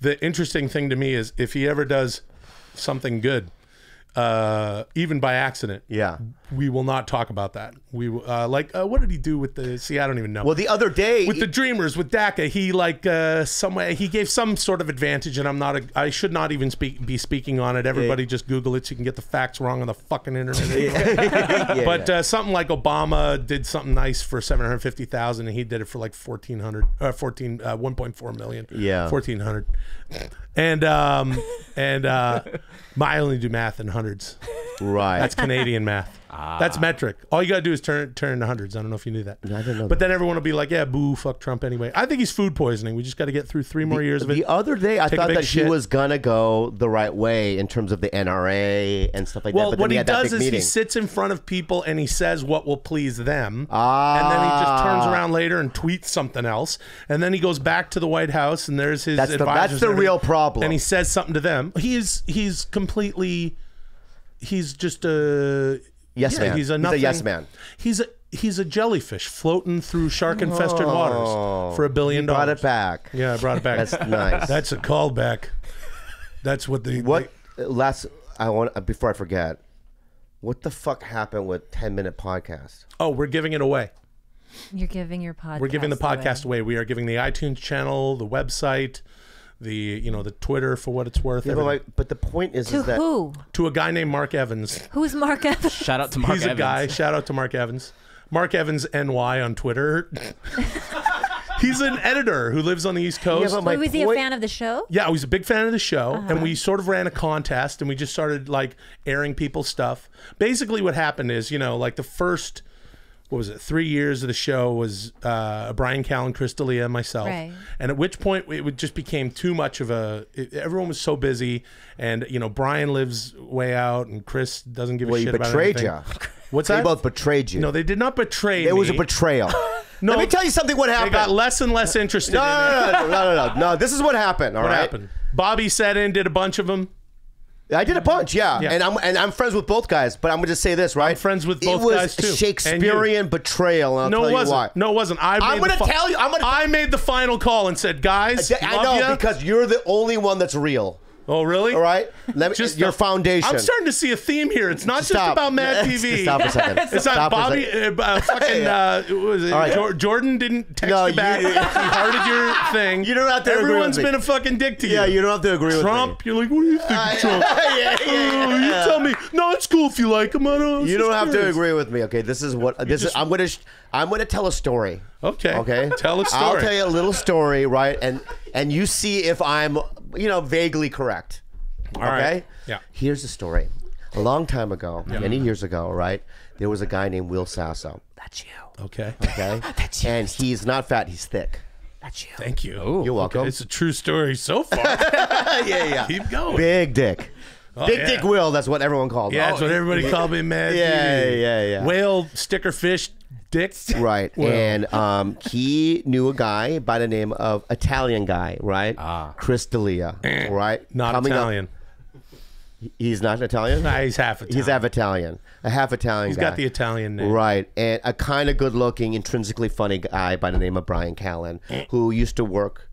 The interesting thing to me is if he ever does something good, uh, even by accident, yeah. we will not talk about that. We uh, like uh, what did he do with the? See, I don't even know. Well, the other day, with the Dreamers, with DACA, he like uh, some way he gave some sort of advantage, and I'm not. A, I should not even speak be speaking on it. Everybody just Google it. So you can get the facts wrong on the fucking internet. Yeah, but yeah. Uh, something like Obama did something nice for seven hundred fifty thousand, and he did it for like fourteen hundred, uh, fourteen, uh, one point four million. Yeah. fourteen hundred. And um and uh, I only do math in hundreds. right. That's Canadian math. That's metric. All you gotta do is turn turn into hundreds. I don't know if you knew that. I didn't know But then everyone will be like, "Yeah, boo, fuck Trump." Anyway, I think he's food poisoning. We just got to get through three more years of it. the other day, I Take thought that shit. he was gonna go the right way in terms of the NRA and stuff like well, that. But what then he does is he sits in front of people and he says what will please them, Ah. and then he just turns around later and tweets something else, and then he goes back to the White House and there's his That's the- that's the real problem. And he says something to them. He's he's completely, he's just a Yes yeah, man. He's a He's a yes man. He's a he's a jellyfish floating through shark infested waters for a billion He brought dollars. it back. Yeah, I brought it back. That's nice. That's a callback. That's what the What uh, last? I want uh, before I forget. What the fuck happened with ten minute podcast? Oh, we're giving it away. You're giving your podcast. We're giving the away. podcast away. We are giving the iTunes channel, the website, the you know the Twitter for what it's worth. Yeah, but, everything. my, but the point is, To is that who? to a guy named Mark Evans. Who's Mark Evans? Shout out to Mark He's Evans. a guy. Shout out to Mark Evans. Mark Evans NY on Twitter. He's an editor who lives on the East Coast. but Wait, was he a fan of the show? Yeah, I was a big fan of the show, Uh-huh. and we sort of ran a contest, and we just started like airing people's stuff. Basically, what happened is, you know, like the first, what was it, three years of the show was uh, Bryan Callen, Chris D'Elia, and myself, Right. and at which point it would just became too much of a. It, everyone was so busy, and you know, Bryan lives way out, and Chris doesn't give Well, a he shit about betrayed anything. you. What's they that? both betrayed you. no, they did not betray it was a betrayal. No, Let me tell you something. What happened? They happened? got less and less interested. no, in it. no, no, no, no, no, no, no. This is what happened. All What right. happened? Bobby sat in, did a bunch of them. I did a bunch, yeah. Yeah. and I'm and I'm friends with both guys. But I'm gonna just say this, right? I'm friends with it both was guys, too. And Shakespearean betrayal. And I'll No, tell it you wasn't. why. No, it wasn't. I I'm made the gonna tell you- I'm gonna- I made the final call and said, guys, I love know ya." because you're the only one that's real. Oh, really? All right, let me. Just your the- foundation. I'm starting to see a theme here. It's not just about Mad TV. Stop for a second. It's not Stop a Bobby. Uh, uh, fucking. Uh, was it? Right. Jor- Jordan didn't text No, you back. you- he hearted your thing. You don't have to agree with Everyone's been a fucking dick to you. Yeah, you don't have to agree with Trump. You're like, what do you think of Trump? yeah, yeah, Oh, yeah, you yeah. tell me. No, it's cool if you like him. I don't. You don't have to agree with me. Okay, this is what this just- is. I'm gonna sh- I'm gonna tell a story. Okay. Okay, Tell a story. I'll tell you a little story, right? And and you see if I'm you know vaguely correct. All okay. right. Yeah. Here's the story. A long time ago, many years ago, right? There was a guy named Will Sasso. That's you. Okay. Okay. That's you. And he's not fat. He's thick. That's you. Thank you. You're welcome. It's a true story so far. yeah, yeah. Keep going. Big dick. Oh, Big yeah. Dick Will. That's what everyone called him. Yeah, that's what everybody called me, man. Yeah, yeah, yeah. Whale, sticker fish, dick. Right. Well. And um, he knew a guy by the name of Italian guy, right? Ah. Chris D'Elia, right? Not Coming up- Italian. he's not Italian? Nah, he's half Italian. He's half Italian. A half Italian He's guy. got the Italian name. Right. And a kind of good looking, intrinsically funny guy by the name of Bryan Callen, who used to work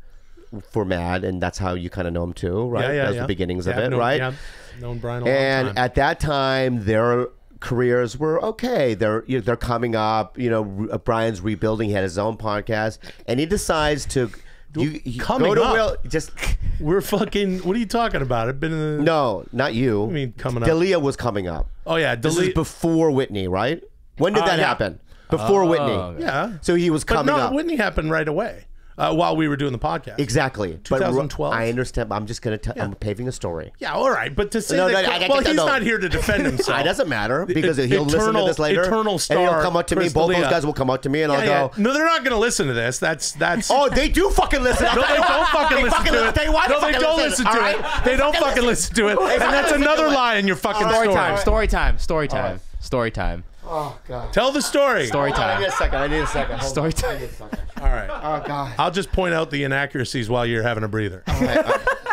for Mad, and that's how you kind of know him too, right? Yeah, yeah, That's yeah. the beginnings Yeah, of it, known- right? Yeah, known Bryan a long And at that time, their careers were okay. They're you know, they're coming up. You know, Re- uh, Bryan's rebuilding. He had his own podcast, and he decides to. You, you Coming go to up? Will, just We're fucking. What are you talking about? I've been in the. no, not you. I mean, coming up. D'Elia was coming up. Oh yeah, This is before Whitney, right? When did Uh, that yeah. happen? Before Oh. Whitney. yeah. So he was But coming no, up. Whitney happened right away uh, while we were doing the podcast. Exactly. But 2012? I understand. But I'm just gonna tell. I'm paving a story. Yeah, all right, but to say No, that, no, I- I- well, I- he's no. not here to defend himself. It doesn't matter because e- he'll listen to this later. eternal star. and he'll come up to me. Chris Both those guys will come up to me, and Yeah, I'll yeah. go. No, they're not going to listen to this. That's that's. Oh, they do fucking listen. No, they don't fucking They listen to it. Tell you why no, they don't listen to all it. They don't fucking listen to it. And that's another lie in your fucking Story story. time. Story time. Story time. Story time. Oh god. Tell the story. Story I need time. a second. I need a second. Hold Story on. time. I need a second. All right. Oh god. I'll just point out the inaccuracies while you're having a breather. All right.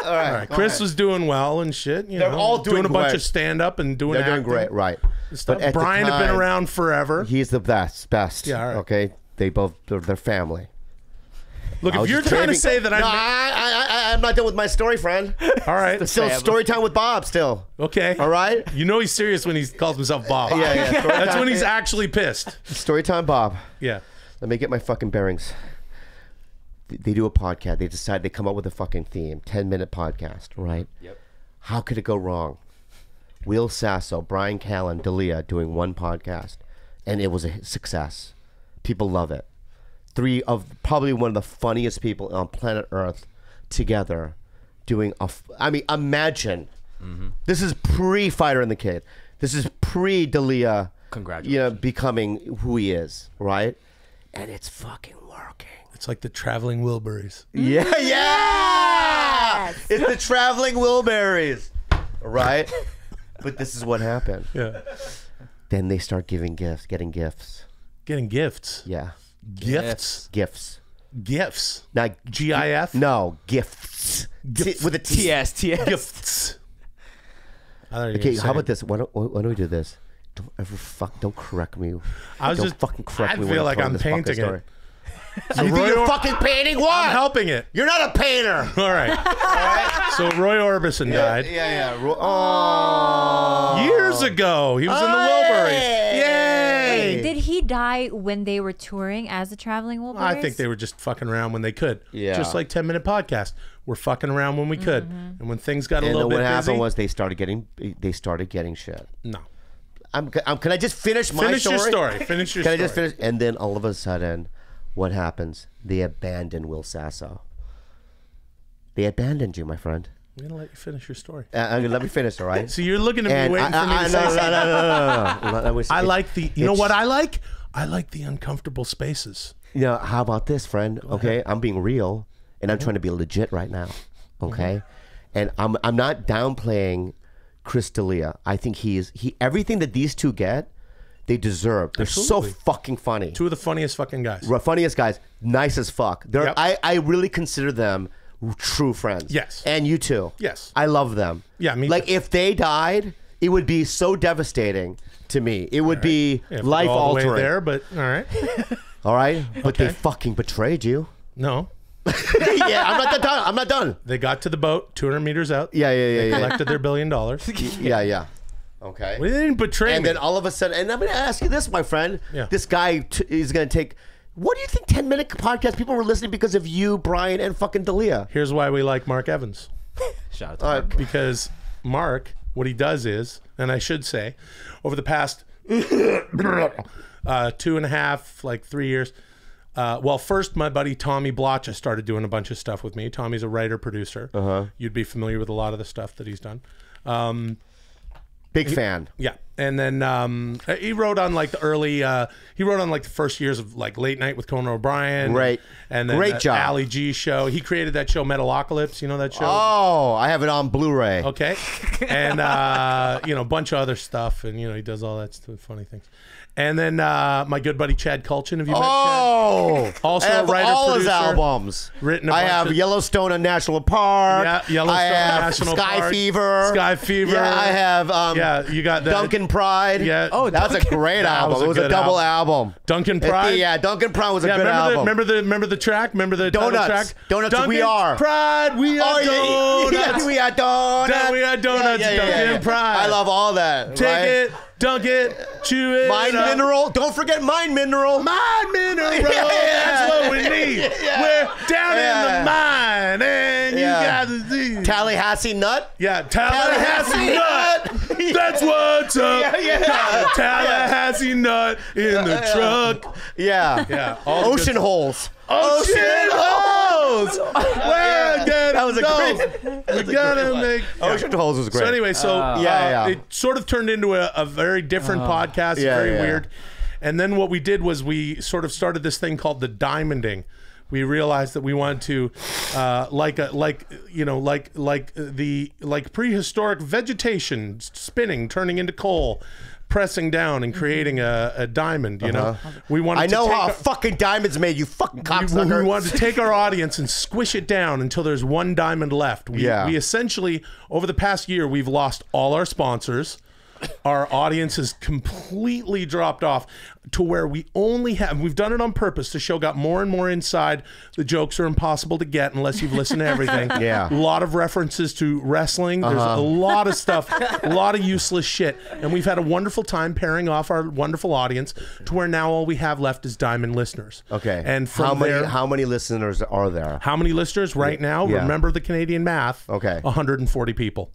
All right. Chris was doing well and shit. You They're know, all doing a bunch of stand up and doing They're doing great, right? Stuff. But at the Bryan had been around forever. He's the best. Best. Yeah, all right. Okay. They both. They're, they're family. Look, I if you're trying to say that I'm no, I, I, I, I'm not done with my story, friend. all right, Still Family. story time with Bob. Still. okay, All right. You know he's serious when he calls himself Bob. Yeah, yeah. That's when he's actually pissed. Story time, Bob. Yeah. Let me get my fucking bearings. They do a podcast. They decide they come up with a fucking theme, ten minute podcast, right? Yep. How could it go wrong? Will Sasso, Bryan Callen, D'Elia doing one podcast, and it was a success. People love it. Three of probably one of the funniest people on planet Earth together doing a. f- I mean, imagine. Mm-hmm. This is pre Fighter and the Kid. This is pre D'Elia. Congratulations. You know, becoming who he is, right? And it's fucking working. It's like the traveling Wilburys. Yeah, yeah. It's the traveling Wilburys, right? but this is what happened. Yeah. Then they start giving gifts, getting gifts. Getting gifts. Yeah, Gifts. gifts. Gifts. Not GIF? No, gifts. T- with a T. TS. TS. Gifts. I thought you were Okay, how about this? Why don't, why don't we do this? Don't ever fuck. Don't correct me. I was don't just fucking correct I me. when feel like I'm this fucking painting story. it. You think Roy you're Or- fucking painting what? I'm helping it. You're not a painter. All right. All right. So Roy Orbison died Yeah, yeah. Ro- Oh. years ago. He was in the Wilburys. Hey! Yay! Did he die when they were touring as the traveling Wilburys? I think they were just fucking around when they could. Yeah. Just like 10 minute podcast. We're fucking around when we could. Mm-hmm. And when things got a And little then bit what happened busy. was they started getting they started getting shit. no. I'm, I'm can I just finish my Finish story? your story. Finish your Can story. I just finish? And then all of a sudden, what happens? They abandon Will Sasso. They abandoned you, my friend. I'm going to let you finish your story. Uh, uh, let me finish, all right? So you're looking at me and waiting I, for me I, to I, say no, no, no, no, no, no, no. I like the, you know what I like? I like the uncomfortable spaces. You know, how about this, friend? okay, I'm being real, and I'm Mm-hmm. trying to be legit right now. Okay, and I'm I'm not downplaying Chris D'Elia. I think he's he everything that these two get, they deserve. They're Absolutely. so fucking funny. Two of the funniest fucking guys. Funniest guys, nice as fuck. They're Yep. I I really consider them true friends. Yes. and you too. Yes. I love them. Yeah, me Like too. if they died, it would be so devastating to me. It would be Yeah, life all the altering. there, but all right. All right, but they fucking betrayed you. No. yeah, I'm not done. I'm not done. They got to the boat 200 meters out. Yeah, yeah, yeah, yeah, Collected their billion dollars. yeah, yeah. Okay. We didn't betray And me. then all of a sudden, and I'm going to ask you this, my friend. Yeah. This guy t- is going to take. What do you think? Ten minute podcast. People were listening because of you, Bryan, and fucking D'Elia. Here's why we like Mark Evans. Shout out to All Mark. right. because Mark, what he does is, and I should say, over the past uh, two and a half, like three years. Uh, well, first, my buddy Tommy Blacha started doing a bunch of stuff with me. Tommy's a writer producer. Uh-huh. You'd be familiar with a lot of the stuff that he's done. Um, Big fan. yeah, and then um, he wrote on like the early. Uh, he wrote on like the first years of like late night with Conan O'Brien. Great. and then Great the job. Ali G show. He created that show Metalocalypse. You know that show? Oh, I have it on Blu-ray. Okay. And, uh, you know, a bunch of other stuff. And, you know, he does all that stuff, funny things. And then uh, my good buddy Chad Kultgen. Have you met Chad? Oh, Also I a have writer, all his albums. written a I bunch have of- Yellowstone and National Park. Yeah, Yellowstone I have National Sky Park, Fever. Sky Fever. Yeah, I have. Um, Yeah, you got that. Duncan Pride. Yeah. Oh, that was a great That album. was a it was a double album. Duncan It- Pride. yeah, Duncan Pride was a Yeah, good remember the, album. remember the remember the track? Remember the title Donuts. track? Donuts, Duncan we are. Pride. We are Oh, donuts. yeah, we are donuts. Yeah, we are donuts, Yeah, yeah, yeah, Duncan yeah. Pride. I love all that. Take right? it. Dunk it, chew it. Mind up. mineral. Don't forget mind mineral. Mine mineral. Yeah. That's what we need. Yeah. We're down in the mine, and Yeah. you got the see. Tallahassee nut. Yeah, Tallahassee nut. That's what's up. Yeah, yeah. Tallahassee nut in the truck. Yeah. Yeah, all the good Ocean stuff. holes. Ocean holes. Where get That was a those? great- We gotta make. Ocean holes was great. So anyway, so uh, Yeah, yeah. it sort of turned into a, a very different podcast. Yeah, very yeah. weird. And then what we did was we sort of started this thing called the diamonding. We realized that we wanted to, uh, like a like you know like like the like prehistoric vegetation spinning, turning into coal, pressing down and creating a, a diamond. You know, we wanted. Uh-huh. I know to take how our- a fucking diamond's made. You fucking we, cocksucker. we wanted to take our audience and squish it down until there's one diamond left. We, Yeah. we essentially, over the past year, we've lost all our sponsors. Our audience has completely dropped off to where we only have, we've done it on purpose. The show got more and more inside. The jokes are impossible to get unless you've listened to everything. Yeah. A lot of references to wrestling. There's uh-huh. a lot of stuff, a lot of useless shit. And we've had a wonderful time pairing off our wonderful audience to where now all we have left is diamond listeners. Okay. And from how many there, how many listeners are there? how many listeners right now? Yeah. Remember the Canadian math. Okay. 140 people.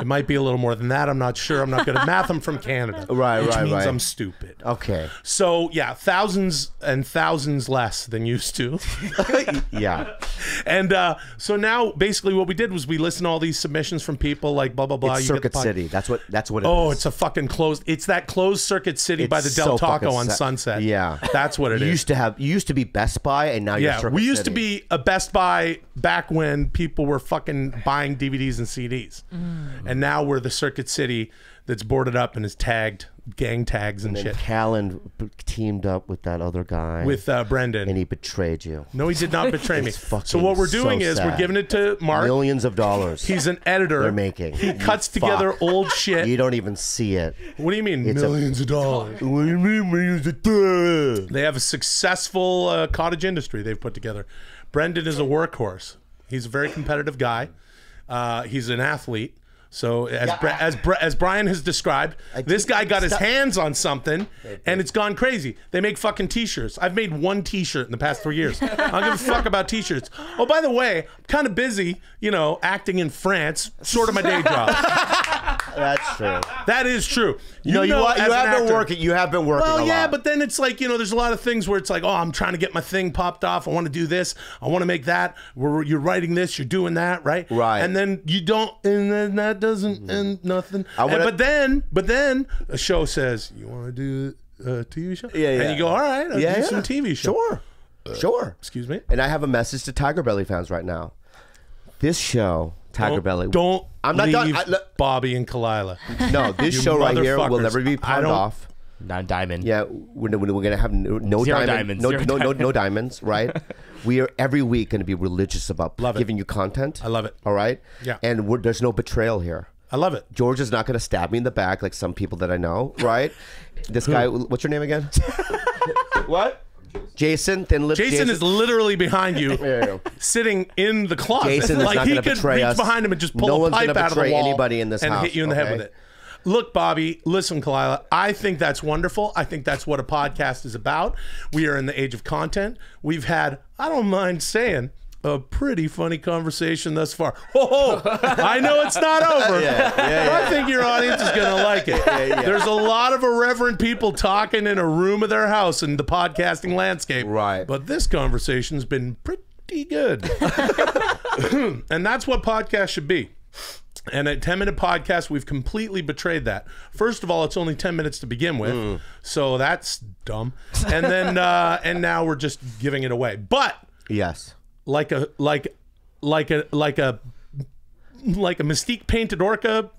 It might be a little more than that. I'm not sure. I'm not good at math. I'm from Canada. Right, which right, means right. I'm stupid. Okay. So yeah, thousands and thousands less than used to. Yeah. And uh, so now basically what we did was we listened to all these submissions from people like blah blah blah. It's You get the Circuit City. That's what that's what it is. Oh, it's a fucking closed. It's that closed circuit city by the Del so Taco on sa- Sunset. Yeah. that's what it you is. used to have you used to be Best Buy and now you're Yeah, we used to be a Best Buy back when people were fucking buying DVDs and CDs, and now we're the Circuit City that's boarded up and is tagged, gang tags and, and shit. Callen teamed up with that other guy With uh, Brendan. and he betrayed you. no, he did not betray me. So what we're doing so is we're giving it to Mark. Millions of dollars. He's an editor. They're making. He You cuts together fuck. old shit. you don't even see it. what do you mean It's a- millions of dollars? What do you mean millions of dollars? They have a successful uh, cottage industry they've put together. Brendan is a workhorse. He's a very competitive guy. Uh, he's an athlete. So as Bre- as Bre- as Bryan has described, this guy got his hands on something and it's gone crazy. They make fucking t-shirts. I've made one t-shirt in the past three years. I don't give a fuck about t-shirts. Oh, by the way, I'm kind of busy, you know, acting in France, sort of my day job. That's true. that is true. You No, you, know, you an have been actor- working. You have been working. well, yeah, lot. but then it's like you know, there's a lot of things where it's like, oh, I'm trying to get my thing popped off. I want to do this. I want to make that. Where you're writing this, you're doing that, right? Right. And then you don't, and then that doesn't end nothing. I And- wanna- but then, but then a show says you want to do a TV show. Yeah, yeah. And you go, all right, I'll yeah, do yeah. some TV show. Sure, sure. Uh, excuse me. And I have a message to Tiger Belly fans right now. This show, Tiger Don't, Belly. don't I'm not done. I- look- Bobby and Khalyla. No, this You show right here will motherfuckers. never be I pawned don't- off. Non diamond. Yeah, we're, we're we're gonna have no, no Zero diamond, diamonds, no, zero no, no, no diamonds. diamonds, right? we are every week going to be religious about Love it. giving you content. I love it. All right. Yeah. And we're, there's no betrayal here. I love it. George is not going to stab me in the back like some people that I know, right? this guy, what's your name again? what? Jason, thin lips. Jason, is literally behind you, sitting in the closet. Jason is like not he gonna could betray reach us. behind him and just pull No a one's pipe gonna out of the betray wall anybody in this and house, hit you in the head okay? with it. Look, Bobby, listen, Khalyla. I think that's wonderful. I think that's what a podcast is about. We are in the age of content. We've had, I don't mind saying, a pretty funny conversation thus far. Oh, I know it's not over. I think your audience is going to like it. There's a lot of irreverent people talking in a room of their house in the podcasting landscape. Right. But this conversation's been pretty good. and that's what podcasts should be. And at 10 minute podcast, we've completely betrayed that. First of all, it's only 10 minutes to begin with. So that's dumb. And then, uh, and now we're just giving it away. But Yes. Like a, like, like a, like a, like a mystique painted orca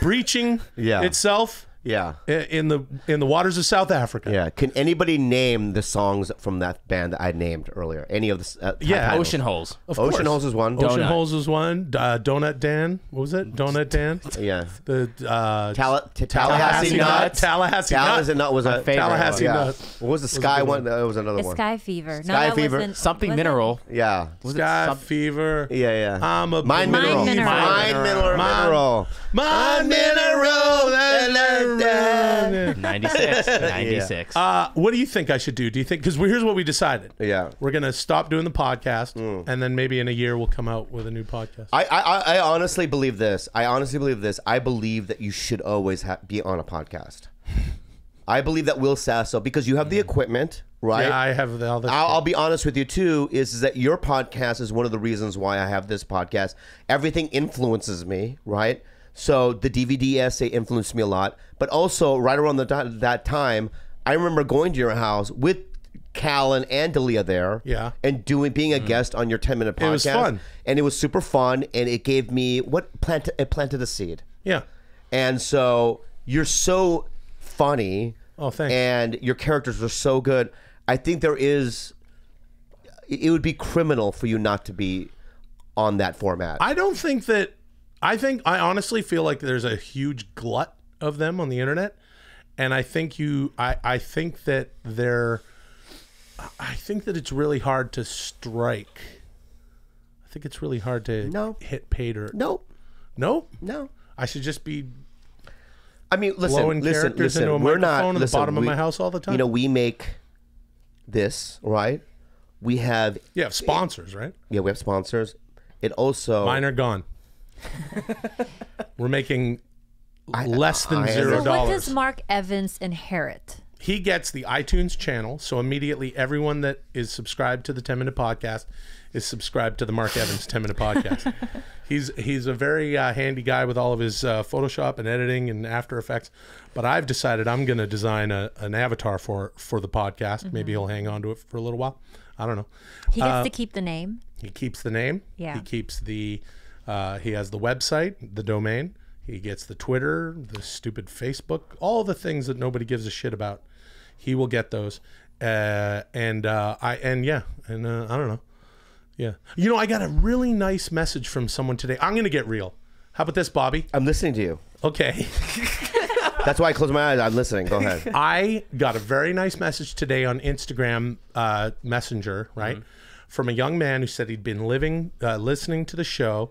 breaching Yeah. itself Yeah. in the in the waters of South Africa. Yeah. Can anybody name the songs from that band that I named earlier? Any of the uh, Yeah. titles? Ocean holes. Of Ocean course. Holes is one. Ocean Donut. Holes was one. Uh, Donut Dan. What was it? Donut Dan. Yeah. The uh, Talla- T- Tallahassee Tallahassee Nut. Nut. Tallahassee Tallahassee Nut. Nut was a favorite Tallahassee yeah. Nut. What was the Sky good one? That was another one. Sky Fever. no, Sky that Fever. wasn't- Something was it? mineral. Yeah. Was it Sky some- Fever. Yeah, yeah. I'm a Mind Mind mineral. Mineral. Mind mineral. Mind- mineral. Mind mineral. Da, da, da. 96. 96. Uh, what do you think I should do? Do you think because here's what we decided? Yeah. We're gonna stop doing the podcast, and then maybe in a year we'll come out with a new podcast. I, I, I- I honestly believe this. I honestly believe this. I believe that you should always ha- be on a podcast. I believe that Will Sasso, because you have the equipment, right? Yeah, I have the, all this. I'll, I'll be honest with you too. Is, is that your podcast is one of the reasons why I have this podcast. Everything influences me, right? So the DVD essay influenced me a lot, but also right around the that time, I remember going to your house with Callen and D'Elia there, Yeah. and doing being a mm. guest on your ten minute podcast. It was fun. and it was super fun, and it gave me what plant it planted a seed. yeah. And so you're so funny. Oh, thanks. And your characters are so good. I think there is. It would be criminal for you not to be on that format. I don't think that. I think I honestly feel like there's a huge glut of them on the internet, and I think you. I I think that they're. I think that it's really hard to strike. I think it's really hard to No. hit pay dirt. no, No, no. I should just be I mean, listen, blowing listen, characters listen. we're not microphone in the listen, bottom of my house all the time. You know, we make this right. We have yeah, sponsors, right? yeah, we have sponsors. It also Mine are gone. We're making less than I zero So what dollars. does Mark Evans inherit? he gets the iTunes channel, so immediately everyone that is subscribed to the 10 Minute Podcast is subscribed to the Mark Evans 10 Minute Podcast. he's he's a very uh, handy guy with all of his uh, Photoshop and editing and After Effects, but I've decided I'm going to design a, an avatar for for the podcast. Maybe he'll hang on to it for a little while. I don't know. He gets to keep the name. He keeps the name. Yeah. He keeps the. Uh, he has the website, the domain. He gets the Twitter, the stupid Facebook, all the things that nobody gives a shit about. He will get those. Uh, and uh, I and yeah, and uh, I don't know. Yeah, you know, I got a really nice message from someone today. I'm gonna get real. How about this, Bobby? I'm listening to you. Okay. That's why I close my eyes. I'm listening. Go ahead. I got a very nice message today on Instagram uh, Messenger, right, from a young man who said he'd been living, uh, listening to the show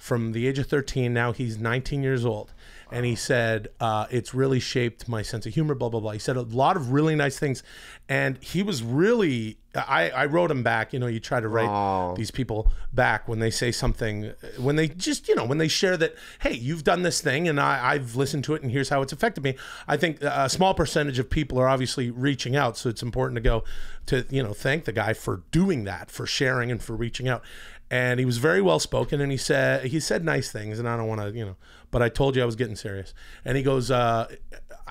from the age of 13. Now he's 19 years old. And he said, uh, it's really shaped my sense of humor, blah, blah, blah. He said a lot of really nice things. And he was really, I, I wrote him back. You know, you try to write these people back when they say something, when they just, you know, when they share that, hey, you've done this thing and I, I've listened to it and here's how it's affected me. I think a small percentage of people are obviously reaching out. So it's important to go to, you know, thank the guy for doing that, for sharing and for reaching out. And he was very well spoken and he said, he said nice things and I don't want to, you know, but I told you I was getting serious. And he goes, uh,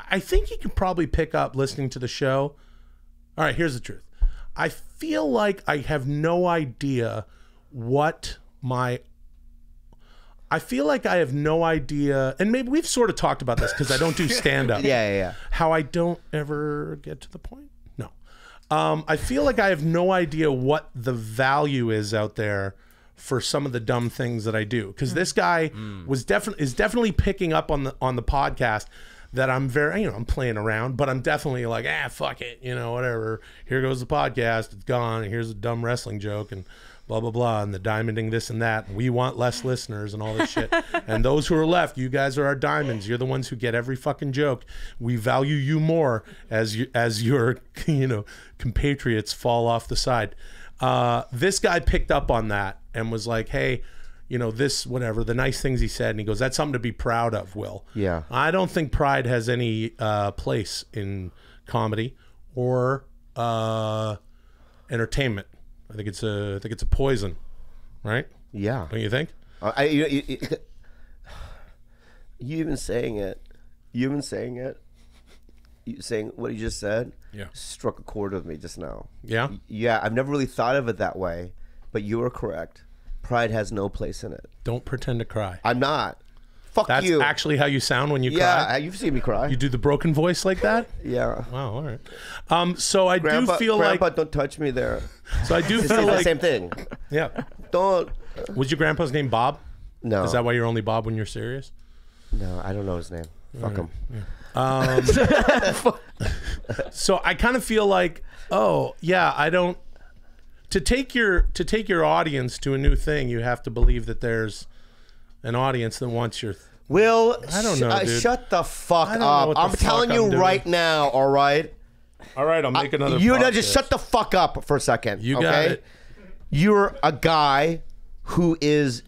I think you can probably pick up listening to the show. All right, here's the truth. I feel like I have no idea what my I feel like I have no idea, and maybe we've sort of talked about this because I don't do stand up. Yeah, yeah, yeah. How I don't ever get to the point. No, um, I feel like I have no idea what the value is out there for some of the dumb things that I do. Because this guy was definitely is definitely picking up on the on the podcast that I'm very you know I'm playing around, but I'm definitely like ah fuck it you know whatever. Here goes the podcast. It's gone. Here's a dumb wrestling joke and blah blah blah and the diamonding this and that and we want less listeners and all this shit and those who are left you guys are our diamonds you're the ones who get every fucking joke we value you more as you as your you know compatriots fall off the side uh, this guy picked up on that and was like hey you know this whatever the nice things he said and he goes that's something to be proud of will Yeah. i don't think pride has any uh, place in comedy or uh, entertainment I think it's a I think it's a poison, right? Yeah. Don't you think? Uh, I, you, you, you, even saying it, you even saying it, you saying what you just said, Yeah. struck a chord with me just now. Yeah. Yeah, I've never really thought of it that way, but you are correct. Pride has no place in it. Don't pretend to cry. I'm not. Fuck That's you. actually how you sound when you yeah, cry. you've seen me cry. You do the broken voice like that. yeah. Wow. All right. Um. So I Grandpa, do feel Grandpa, like. Grandpa, don't touch me there. So I do feel the same thing. Yeah. Don't. Was your grandpa's name Bob? No. Is that why you're only Bob when you're serious? No, I don't know his name. Fuck him. So I kind of feel like, oh yeah, I don't. To take your to take your audience to a new thing, you have to believe that there's an audience that wants your. Will, I don't sh- know, uh, dude. shut the fuck I up. the I'm fuck telling I'm you doing. right now, all right? All right, I'll make another. You know, just shut the fuck up for a second. You okay? got it. You're a guy who is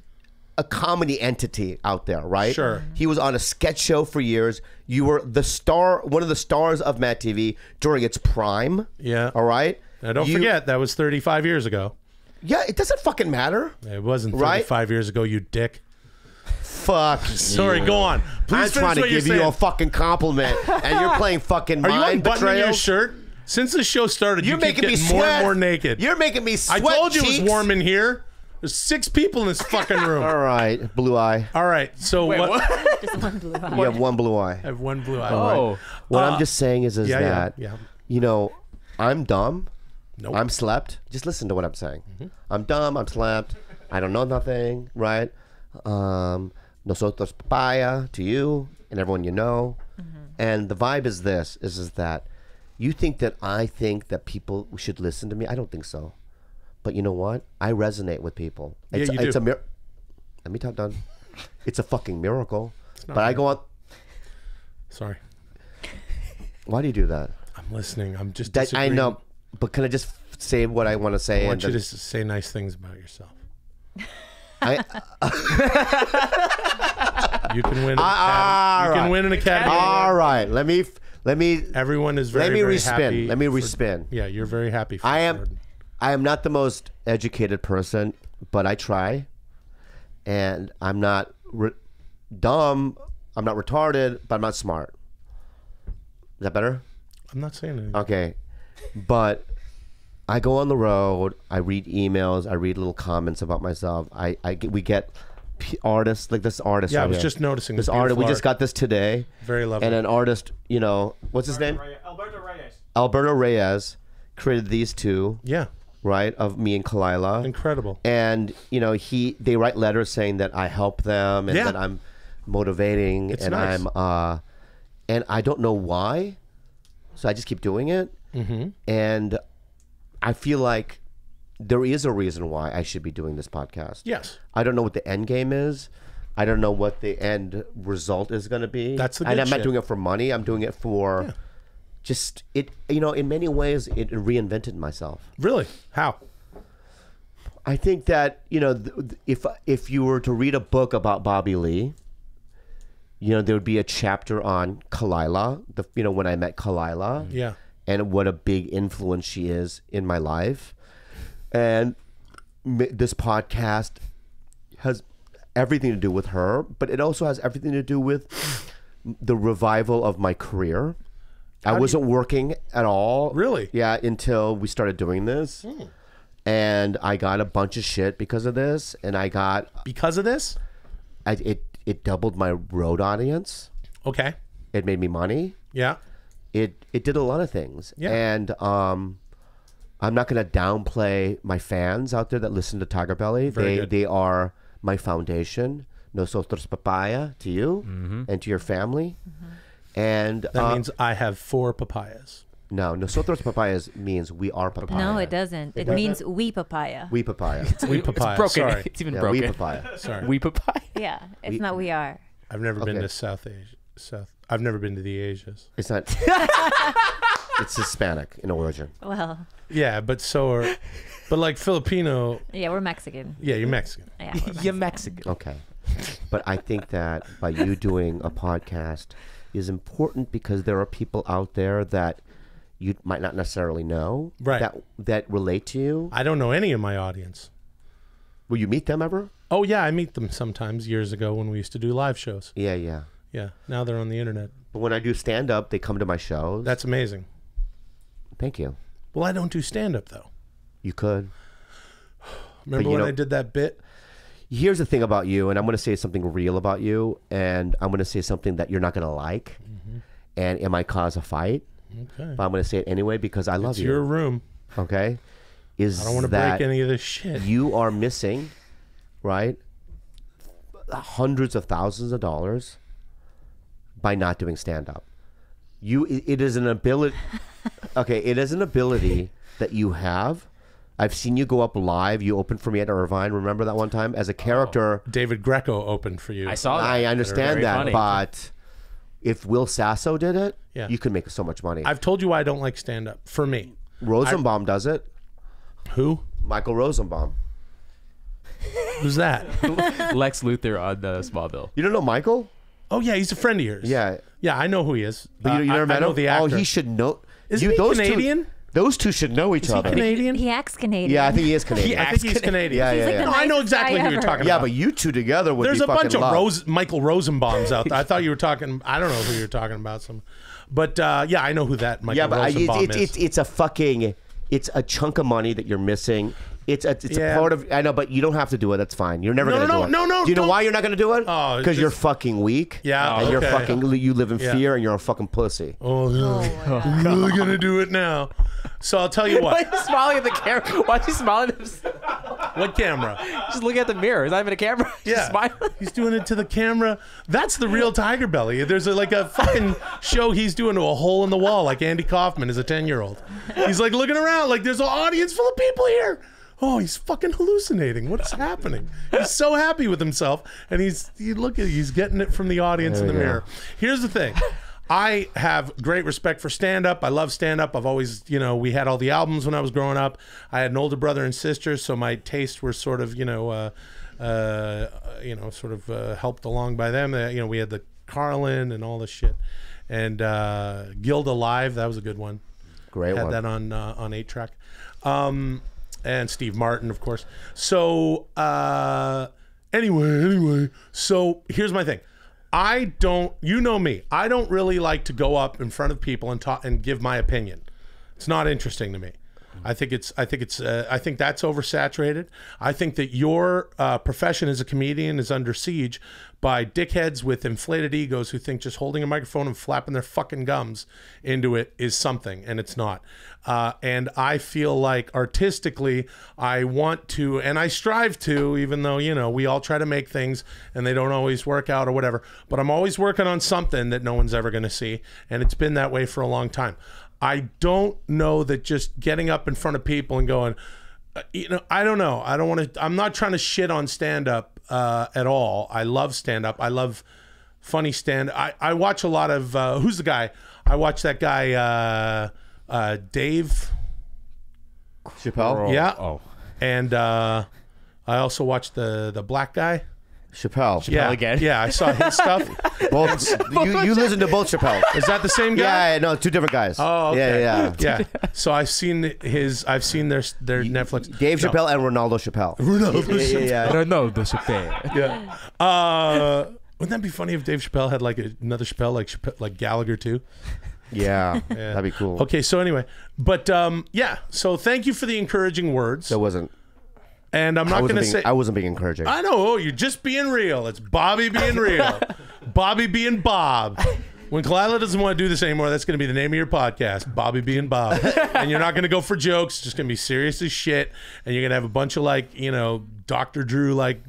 a comedy entity out there, right? Sure. He was on a sketch show for years. You were the star, one of the stars of Mad TV during its prime. Yeah. All right. Now don't You- forget that was 35 years ago. Yeah, it doesn't fucking matter. It wasn't Right? 35 years ago, you dick. Fuck. Sorry, you. go on. Please I'm trying to give you a fucking compliment, and you're playing fucking Are you unbuttoning your shirt? Since the show started, You're you making me sweat. more and more naked. You're making me sweat. I told you it was warm in here. There's six people in this fucking room. All right, blue eye. All right, so what? Just one blue eye. You have one blue eye. I have one blue eye. Oh, What Uh, I'm just saying is, is yeah, yeah, that yeah. you know, I'm dumb. Nope. I'm slept. Just listen to what I'm saying. Mm-hmm. I'm dumb. I'm slept. I don't know nothing. Right? Um, nosotros papaya to you and everyone you know. And the vibe is this: is is that you think that I think that people should listen to me? I don't think so. But you know what? I resonate with people. Yeah, It's, you it's do. a mir- Let me talk done. It's a fucking miracle. But I go on. Sorry, Why do you do that? I'm listening. I'm just. That I disagreeing. know, but can I just say what I want to say? I want you and to then- s- say nice things about yourself. I, You can win. An Ah, academy. You all can right. win an academy. all right, let me f- let me Everyone is very. let me very respin. happy Let me for- respin. Yeah, you're very happy. For I am Jordan. I am not the most educated person, but I try, and I'm not re- dumb. I'm not retarded, but I'm not smart. Is that better? I'm not saying anything. Okay, but I go on the road. I read emails. I read little comments about myself. I, I get, we get p- artists like this artist. Yeah, I was here. just noticing this this artist. We just got this today. Very lovely. And an artist, you know, what's his name? Alberto Reyes. Alberto Reyes created these two, yeah, right? Of me and Khalyla. incredible. and you know he they write letters saying that I help them and Yeah. that I'm motivating It's and nice. I'm uh and I don't know why so I just keep doing it Mm-hmm. and I feel like there is a reason why I should be doing this podcast Yes. I don't know what the end game is I don't know what the end result is going to be That's the and I'm not doing it for money I'm doing it for just it you know in many ways it reinvented myself Really? How? I think that you know, th- th- if if you were to read a book about Bobby Lee, you know, there would be a chapter on Khalyla. The you know when I met Khalyla, mm-hmm. Yeah. and what a big influence she is in my life, and m- this podcast has everything to do with her, but it also has everything to do with the revival of my career. I wasn't working at all. Really? Yeah, until we started doing this. Hmm. And I got a bunch of shit because of this, and I got Because of this? I, it. It doubled my road audience. Okay. It made me money. Yeah. It it did a lot of things. Yeah. And um, I'm not going to downplay my fans out there that listen to Tiger Belly. Very they good. they are my foundation. Nosotros papaya to you mm-hmm. and to your family. Mm-hmm. And. That uh, means I have four papayas. no, no. nosotros papayas means we are papaya. No, it doesn't. It means we papaya. We papaya. We papaya. broken. Sorry. It's even yeah, broken. we papaya. Sorry. We papaya. yeah, it's not we are. I've never been to South Asia. South. I've never been to the Asias. It's not. it's Hispanic in origin. Well, Yeah, but so are, but like Filipino. yeah, we're Mexican. Yeah, you're Mexican. Yeah, we're You're Mexican. Okay. But I think that by you doing a podcast is important because there are people out there that you might not necessarily know Right. that that relate to you. I don't know any of my audience. Will you meet them ever? Oh yeah, I meet them sometimes years ago when we used to do live shows. Yeah, yeah. Yeah, now they're on the internet. But when I do stand up, they come to my shows. That's amazing. Thank you. Well, I don't do stand up though. You could. Remember when know- I did that bit? Here's the thing about you, and I'm going to say something real about you, and I'm going to say something that you're not going to like, and it might cause a fight. Mm-hmm. Okay. But I'm going to say it anyway because I love It's you. your room. okay, is I don't want to break any of this shit. you are missing, right? Hundreds of thousands of dollars by not doing stand up. You, it, it is an ability. okay, it is an ability that you have. I've seen you go up live. You opened for me at Irvine. Remember that one time as a character. David Greco opened for you. I saw that. I understand that, funny. but if Will Sasso did it, Yeah. you could make so much money. I've told you why I don't like stand up. For me. Rosenbaum does it. Who? Michael Rosenbaum. Who's that? Lex Luthor on the Smallville. You don't know Michael? oh yeah, he's a friend of yours. Yeah. Yeah, I know who he is. But you, Uh, you never I, met I know him? the Oh, he should know. Isn't he those Canadian? Two, those two should know each other. Canadian? He acts Canadian. Yeah, I think he is Canadian. I think he's Canadian. Yeah, He's yeah, like No, I know exactly guy who you're ever. talking Yeah, but you two together would There's be a bunch of love. Rose Michael Rosenbaums out there. I thought you were talking. I don't know who you're talking about. Some, but uh, yeah, I know who that Michael Yeah, but I, it's, Rosenbaum it's, is. it's it's a fucking it's a chunk of money that you're missing. It's a, it's Yeah. a part of. I know, but you don't have to do it. That's fine. You're never No, gonna no, do it. no, no, no, Do you know don't- why you're not gonna do it? Oh, because you're just- fucking weak. Yeah, and you're okay. fucking. You live in Yeah. fear, and you're a fucking pussy. oh, I'm oh, really gonna do it now. So I'll tell you Why what. are you smiling at the camera? Why is he smiling? At his- What camera? Just look at the mirror. Is that even a camera? He's Yeah, smiling. he's doing it to the camera. That's the real Tiger Belly. There's a, like a fucking show he's doing to a hole in the wall, like Andy Kaufman is a ten year old. He's like looking around, like there's an audience full of people here. Oh, he's fucking hallucinating. What's happening? He's so happy with himself, and he's he look at he's getting it from the audience in the we go. mirror. Here's the thing. I have great respect for stand up. I love stand up. I've always, you know, we had all the albums when I was growing up. I had an older brother and sister, so my tastes were sort of, you know, uh, uh, you know, sort of uh, helped along by them. Uh, you know, we had the Carlin and all this shit, and uh, Gilda Live. That was a good one. Great had one. that on uh, on eight track, um, and Steve Martin, of course. So uh, anyway, anyway, so here's my thing. I don't, you know me. I don't really like to go up in front of people and talk and give my opinion. It's not interesting to me. I think it's. I think it's. Uh, I think that's oversaturated. I think that your uh, profession as a comedian is under siege by dickheads with inflated egos who think just holding a microphone and flapping their fucking gums into it is something, and it's not. Uh, and I feel like artistically, I want to, and I strive to, even though you know we all try to make things and they don't always work out or whatever. But I'm always working on something that no one's ever going to see, and it's been that way for a long time. I don't know that just getting up in front of people and going, uh, you know, I don't know. I don't want to. I'm not trying to shit on stand up uh, at all. I love stand up. I love funny stand. I I watch a lot of uh, who's the guy? I watch that guy uh, uh, Dave. Chappelle. Yeah. Oh. And uh, I also watch the the black guy. Chappelle. Yeah, again? yeah. I saw his stuff. Both. you you listen to both Chappelle. Is that the same guy? Yeah, no, two different guys. Oh, okay. yeah, yeah. yeah. So I've seen his. I've seen their their Netflix. Dave No. Chappelle and Ronaldo Chappelle. Ronaldo Yeah, yeah, yeah. Ronaldo Chappelle. Yeah. Uh, wouldn't that be funny if Dave Chappelle had like a, another Chappelle like Chappelle, like Gallagher too? Yeah, that'd be cool. Okay, so anyway, but um, yeah. So thank you for the encouraging words, That wasn't. And I'm not going to say. I wasn't being encouraging. I know oh, you're just being real. It's Bobby being real. Bobby being Bob. When Khalyla doesn't want to do this anymore, that's going to be the name of your podcast, Bobby being Bob. and you're not going to go for jokes. It's just going to be serious as shit. And you're going to have a bunch of like, you know, Dr. Drew like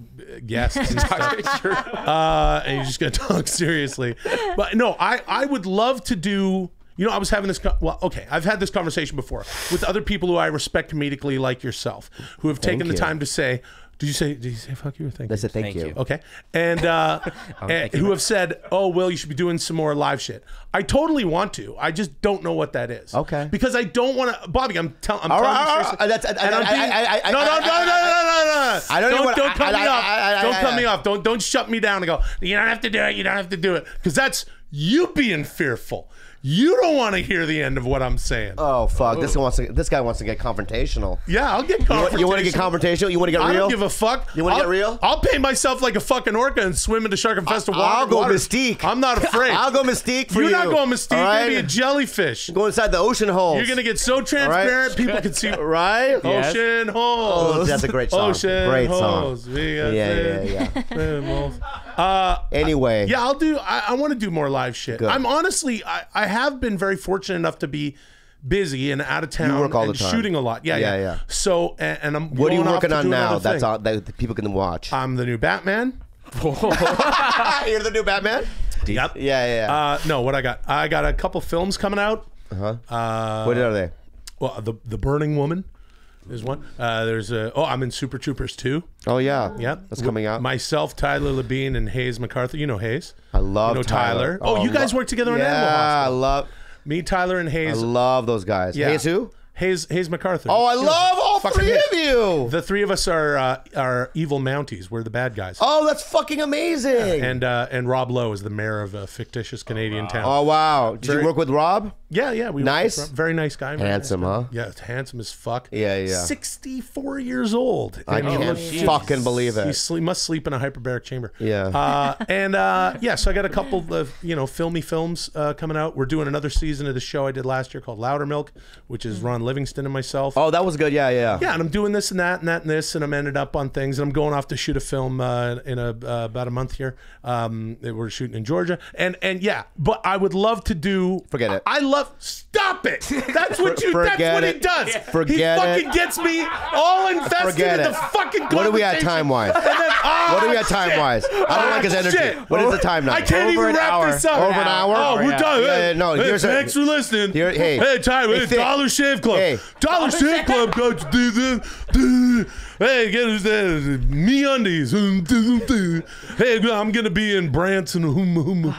guests and stuff. uh, and you're just going to talk seriously. But no, I, I would love to do. You know, I was having this. co- Well, okay, I've had this conversation before with other people who I respect comedically, like yourself, who have taken the you. time to say, "Did you say? Did you say fuck you or thank you?" I said thank, Thank you. you. Okay. And uh, and who have said, "Oh, Will, you should be doing some more live shit." I totally want to. I just don't know what that is. Okay. Because I don't want to, Bobby. I'm, tell, I'm All telling right, you all right, seriously. all right. That's- I- And I'm I- being- I- I- no, no, no, no, no, no, no, no. I don't don't, don't cut me off. I- I- Don't cut me off. Don't don't shut me down and go. You don't have to do it. You don't have to do it. You don't have to do it. Because that's you being fearful. You don't want to hear the end of what I'm saying. Oh fuck! This guy wants to. This guy wants to get confrontational. yeah, I'll get confrontational. you want to get confrontational? You want to get real? I real? don't give a fuck. You wanna I'll- get real? I'll paint myself like a fucking orca and swim into shark infested water. I'll go water. Mystique. I'm not afraid. I'll go Mystique for You're you. not going Mystique. all You're gonna be a jellyfish. Go inside the ocean holes. You're gonna get so transparent, people can see. right. Yes. Ocean holes. Oh, that's a great song. Ocean Great song. holes. We got Yeah, the- yeah, animals. Uh, Anyway. yeah, I'll do. I, I want to do more live shit. Good. I'm honestly, I, I have been very fortunate enough to be busy and out of town work all and the time. shooting a lot. Yeah, yeah, Yeah, yeah. So, and, and I'm. What are you working on now? That's thing. all that people can watch. I'm the new Batman. You're the new Batman. Yep. Yeah, yeah. yeah. Uh, no, what I got? I got a couple films coming out. uh-huh. Uh, what are they? well, the the Burning Woman is one. Uh, there's a. Oh, I'm in Super Troopers 2. Oh yeah. Yep. That's coming out. Myself, Tyler Labine, and Hayes MacArthur. You know Hayes. I love you know Tyler. Tyler. Oh, you guys lo- work together on yeah, Animal I love. Me, Tyler, and Hayes. I love those guys. yeah. Hayes who? Hayes Hayes MacArthur. Oh, I love all three of you. The three of us are uh, are evil Mounties. We're the bad guys. oh, that's fucking amazing. And uh, and Rob Lowe is the mayor of a fictitious Canadian town. oh wow. Did Very- you work with Rob? yeah, yeah. We Nice? worked with Rob. very nice guy. Handsome, nice guy. huh? Yeah, handsome as fuck. Yeah, yeah. Sixty-four years old. I can't fucking believe He it. sleep, must sleep in a hyperbaric chamber. Yeah. Uh, and uh, yeah, so I got a couple of you know filmy films uh, coming out. We're doing another season of the show I did last year called Loudermilk, which is Livingston and myself. Oh, that was good. Yeah, yeah. Yeah, and I'm doing this and that and that and this, and I'm ended up on things, and I'm going off to shoot a film uh, in a uh, about a month here. Um, that we're shooting in Georgia, and and yeah, but I would love to do. Forget it. I love. Stop it. That's what you. Forget that's what he it. does. Forget he fucking it. gets me all invested Forget in it. the fucking. What are we at time wise? Then, ah, What are we at time wise? I don't like his Ah, energy. shit. What is the time now? I can't Over even wrap hour. this up. Over an hour? Oh, we're done. Yeah, yeah, no, Hey, here's a- thanks for listening. Here- hey. hey, hey, Dollar Shave Club. Hey. Dollar Shave Club, coach. Do this. Do. Hey, get us there. Me undies. Hey, I'm gonna be in Branson. Hum, hum.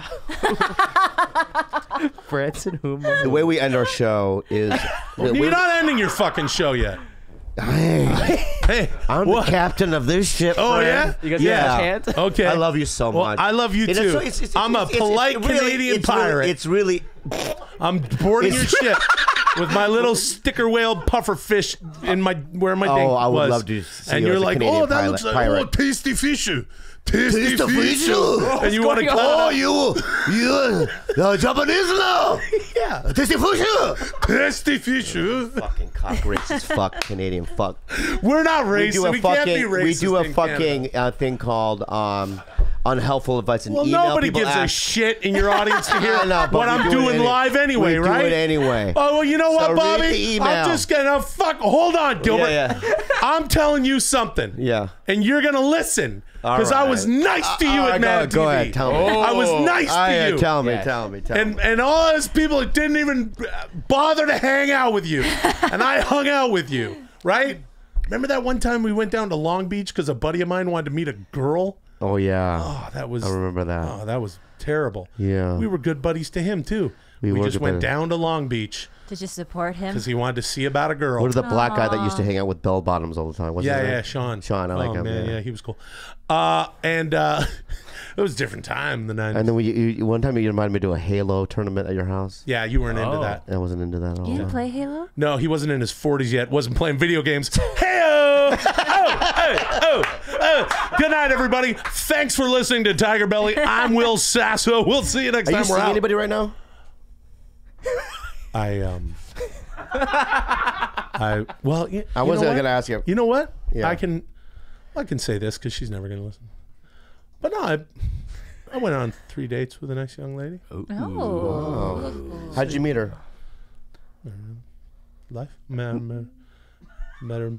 Branson The way we end our show is. You're not ending your fucking show yet. Hey, Hey, I'm what? the captain of this ship. Oh, friend. yeah? You guys Yeah. got a chance? Okay. I love you so Well, much. I love you And it's too. so- it's- it's- I'm a it's- it's- polite it's really- Canadian it's really- pirate. It's really. I'm boarding your ship with my little sticker whale puffer fish in my where my Oh, thing I would was. love to see and you you're as like, Canadian oh, that pilot- looks like pirate. oh, tasty fish, tasty Tasty fish. fish. And you want to going call Oh, you, you, the Japanese now. yeah, Tasty fish. tasty fish. Fucking cock racist fuck Canadian fuck. We're not We racist. do a We, can't be fucking racist. we do a fucking uh, thing called um, unhelpful advice and Well, email. nobody People gives a shit in your audience to hear I know, what I'm do doing any- live anyway, right? do it anyway. Oh well, you know So what, Bobby? I'm just gonna fuck. Hold on, Gilbert. Yeah, yeah. I'm telling you something. Yeah. And you're gonna listen because I was nice to uh, you All at right, Mad go, go ahead, tell me. I was oh, nice Oh, to yeah, you. tell me, Yeah. tell me, tell and me. and all those people that didn't even bother to hang out with you, and I hung out with you, right? Remember that one time we went down to Long Beach because a buddy of mine wanted to meet a girl? Oh yeah, Oh, that was I remember that. Oh, that was terrible. Yeah. We were good buddies to him too. We We, just went down to Long Beach to just support him? because he wanted to see about a girl. What is the black guy that used to hang out with bell bottoms all the time? What's yeah, his name? yeah, Sean. Sean, I like oh, him. Man, yeah. yeah, he was cool. Uh, and uh, it was a different time in the 90s. And then we, you, you- one time you invited me to a Halo tournament at your house. yeah, you weren't into Oh. that. I wasn't into that at all. you didn't play Halo? No, he wasn't in his 40s yet. Wasn't playing video games. Hey-o! oh, oh, oh, oh. Good night, everybody. Thanks for listening to Tiger Belly. I'm Will Sasso. We'll see you next Are you time we're seeing out. anybody right now? I um. I well, y- I you wasn't know what? gonna ask you. You know what? Yeah. I can, I can say this because she's never gonna listen. But no, I, I went on three dates with a nice young lady. Oh. How'd you meet her? Life, met, met, met met her.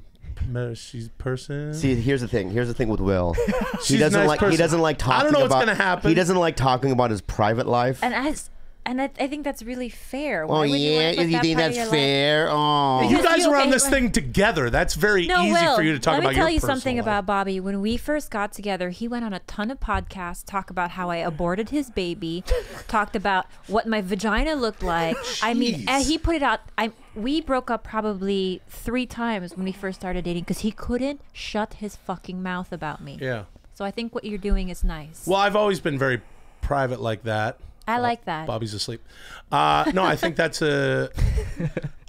She's a person. See, here's the thing. Here's the thing with Will. He She's a doesn't nice like. He doesn't like talking I don't know what's about. gonna happen. He doesn't like talking about his private life. And as and I, I think that's really fair. Why oh would you yeah, wanna you that think that's your life- fair? Oh, you guys you- were on okay, this well- thing together. That's very No, easy Will, for you to talk let about me tell your you personal something life. about Bobby. When we first got together, he went on a ton of podcasts, talk about how I aborted his baby, talked about what my vagina looked like. I mean, and he put it out. I we broke up probably three times when we first started dating because he couldn't shut his fucking mouth about me. Yeah. So I think what you're doing is nice. Well, I've always been very private like that. I like that. Bobby's asleep. Uh, no, I think that's a.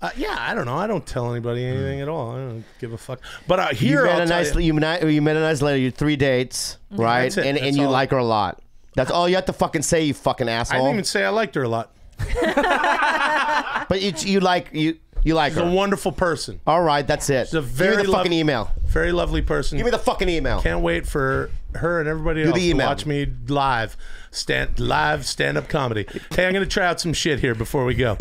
Uh, yeah, I don't know. I don't tell anybody anything at all. I don't give a fuck. But uh, You here, met I'll a tell nice you- you, met, you met a nice lady. You three dates, right? That's it. And That's and you all. like her a lot. That's all you have to fucking say, you fucking asshole. I asshole. didn't even say I liked her a lot. but you, you like you you like She's a wonderful person. All right, that's it. She's a very Give very me the fucking email. Very lovely person. Give me the fucking email. Can't wait for her and everybody Do else the to email. watch me live, stand live stand up comedy. Hey, I'm gonna try out some shit here before we go.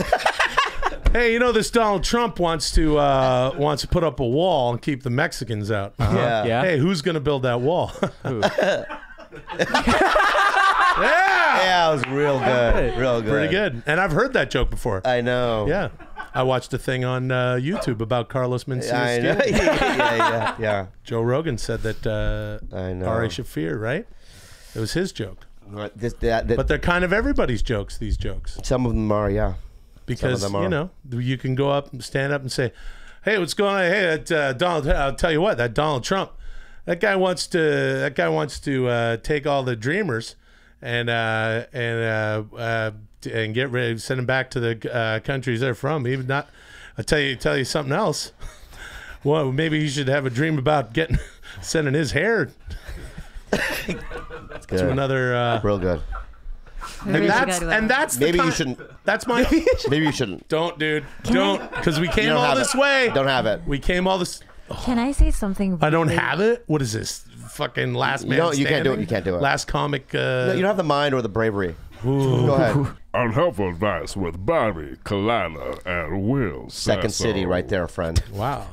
hey, you know this Donald Trump wants to uh, wants to put up a wall and keep the Mexicans out. Yeah. Yeah. Hey, who's gonna build that wall? yeah, Yeah, it was real good. Real good. pretty good. And I've heard that joke before. I know. yeah, I watched a thing on uh, YouTube about Carlos Mencia. I know. yeah, yeah, yeah. Joe Rogan said that uh, I know. Ari Shaffir, right? It was his joke. This, that, that, But they're kind of everybody's jokes, these jokes. some of them are, yeah. Because, them you know, you can go up and stand up and say, hey, what's going on? Hey, that, uh, Donald, I'll tell you what, that Donald Trump, that guy wants to, that guy wants to uh, take all the dreamers and, uh, and, uh, uh, and get rid send them back to the uh, countries they're from. Even not, I'll tell you, tell you something else. Well, maybe he should have a dream about getting, sending his hair It's good. to another, uh, Real good. Maybe and that's, go to and that's the Maybe you shouldn't. That's my. Maybe you shouldn't. Don't, dude. Don't, because we came all this it. way. Don't have it. We came all this. Can I say something? I don't have it. What is this? Fucking last man. don't- you can't do it. You can't do it. Last comic. Uh, No, you don't have the mind or the bravery. Go ahead. Unhelpful advice with Bobby, Khalyla, and Will. Second Sasso. city right there, friend. wow.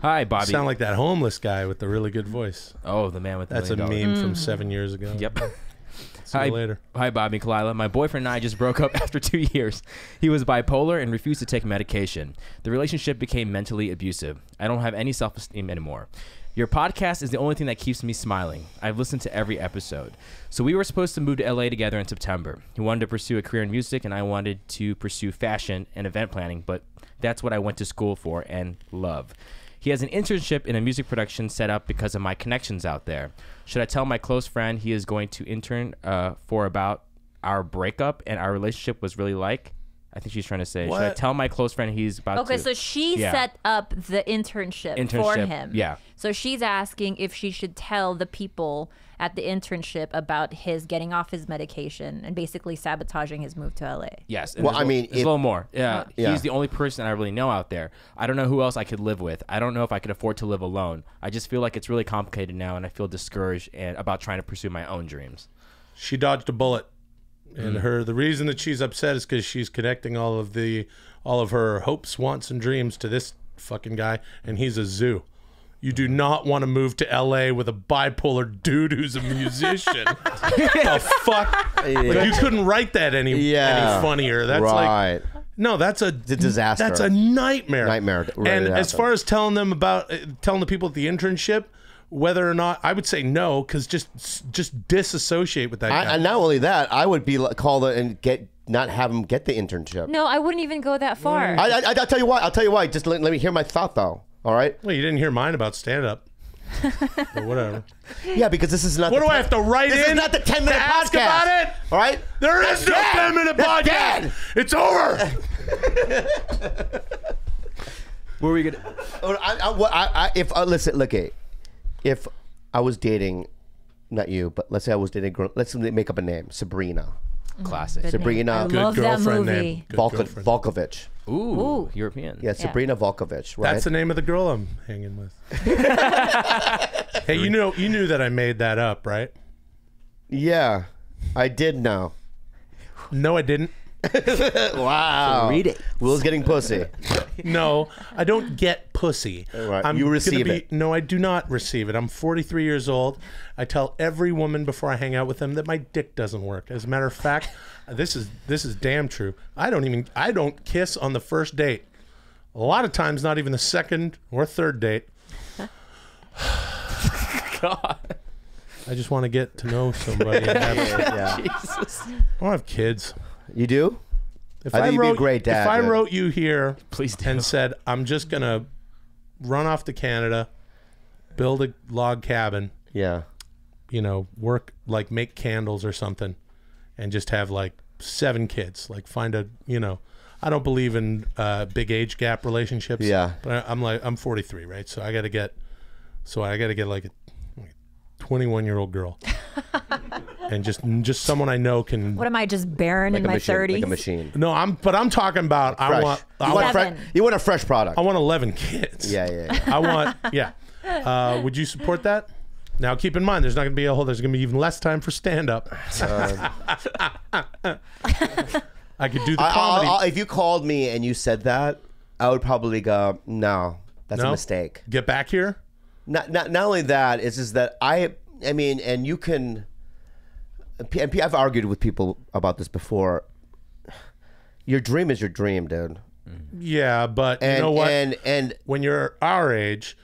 Hi, Bobby. Sound like that homeless guy with the really good voice. oh, the man with the That's a million dollar- meme from mm. seven years ago. Yep. See Hi, you later. hi, Bobby and Khalyla. My boyfriend and I just broke up after two years. He was bipolar and refused to take medication. The relationship became mentally abusive. I don't have any self esteem anymore. Your podcast is the only thing that keeps me smiling. I've listened to every episode. So we were supposed to move to LA together in September. He wanted to pursue a career in music, and I wanted to pursue fashion and event planning, but that's what I went to school for and love. He has an internship in a music production set up because of my connections out there. Should I tell my close friend he is going to intern uh, for about our breakup and our relationship was really like? I think she's trying to say. Should I tell my close friend he's about Okay, to? so she Yeah. set up the internship, for him. yeah. So she's asking if she should tell the people at the internship about his getting off his medication and basically sabotaging his move to LA. Yes. and Well, there's I a- mean, there's if- a little more. Yeah, Yeah. he's the only person I really know out there. I don't know who else I could live with. I don't know if I could afford to live alone. I just feel like it's really complicated now, and I feel discouraged and about trying to pursue my own dreams. She dodged a bullet, and Mm. her the reason that she's upset is because she's connecting all of the all of her hopes, wants, and dreams to this fucking guy, and he's a zoo. You do not want to move to LA with a bipolar dude who's a musician. the fuck? Like you couldn't write that any Yeah. any funnier. That's like no, that's a, disaster. That's a nightmare. Nightmare ready And as happen. far as telling them about uh, telling the people at the internship whether or not I would say no because just just disassociate with that guy. I, and not only that, I would be like, call it and get not have him get the internship. No, I wouldn't even go that far. I, I, I'll tell you why. I'll tell you why. Just let, let me hear my thought, though. All right. well, you didn't hear mine about stand up. or whatever. Yeah, because this is not. What the do I have to write This in This is not the ten to minute ask podcast. about it? All right. There is no dead. 10 minute That's podcast. dead. It's over. What are we gonna? Oh, I, I, I, I, if uh, listen, look, eh, if I was dating, not you, but let's say I was dating a girl. Let's make up a name, Sabrina mm, Classic. Good Sabrina- name. Good love that girlfriend movie. name. Good Volko- girlfriend. Volkovich. Ooh, Ooh. European. Yeah, Sabrina Volkovich. Right. That's the name of the girl I'm hanging with. hey, you know you knew that I made that up, right? yeah, I did know. No, I didn't. Wow. read it. Will's getting pussy. No, I don't get pussy. Right. I'm You receive be- it. No, I do not receive it. I'm 43 years old. I tell every woman before I hang out with them that my dick doesn't work. As a matter of fact, this is this is damn true. I don't even I don't kiss on the first date. A lot of times, not even the second or third date. God. I just want to get to know somebody. yeah. Jesus. I don't have kids. You do? If I think you'd be a wrote, great dad, If I dude. wrote you here Please do. and said, I'm just going to run off to Canada, build a log cabin, Yeah. you know, work, like make candles or something, and just have like seven kids. Like find a you know. I don't believe in uh, big age gap relationships. Yeah. but I, I'm like I'm 43, right? So I got to get, so I got to get like a 21 year old girl, and just just someone I know can. What am I just barren Like in a my machine. thirties? Like a machine. No, I'm but I'm talking about I Fresh. want I you, want a want, fre- you want a fresh product. I want 11 kids. yeah, yeah, yeah. I want yeah. Uh, would you support that? Now keep in mind, there's not going to be a whole. There's going to be even less time for stand up. I could do the I, I'll- comedy. I'll- if you called me and you said that, I would probably go, no, that's No? a mistake. Get back here. Not, not, not only that, it's just that I, I mean, and you can, and P- I've argued with people about this before. Your dream is your dream, dude. Yeah, but And you know what? and and when you're our age,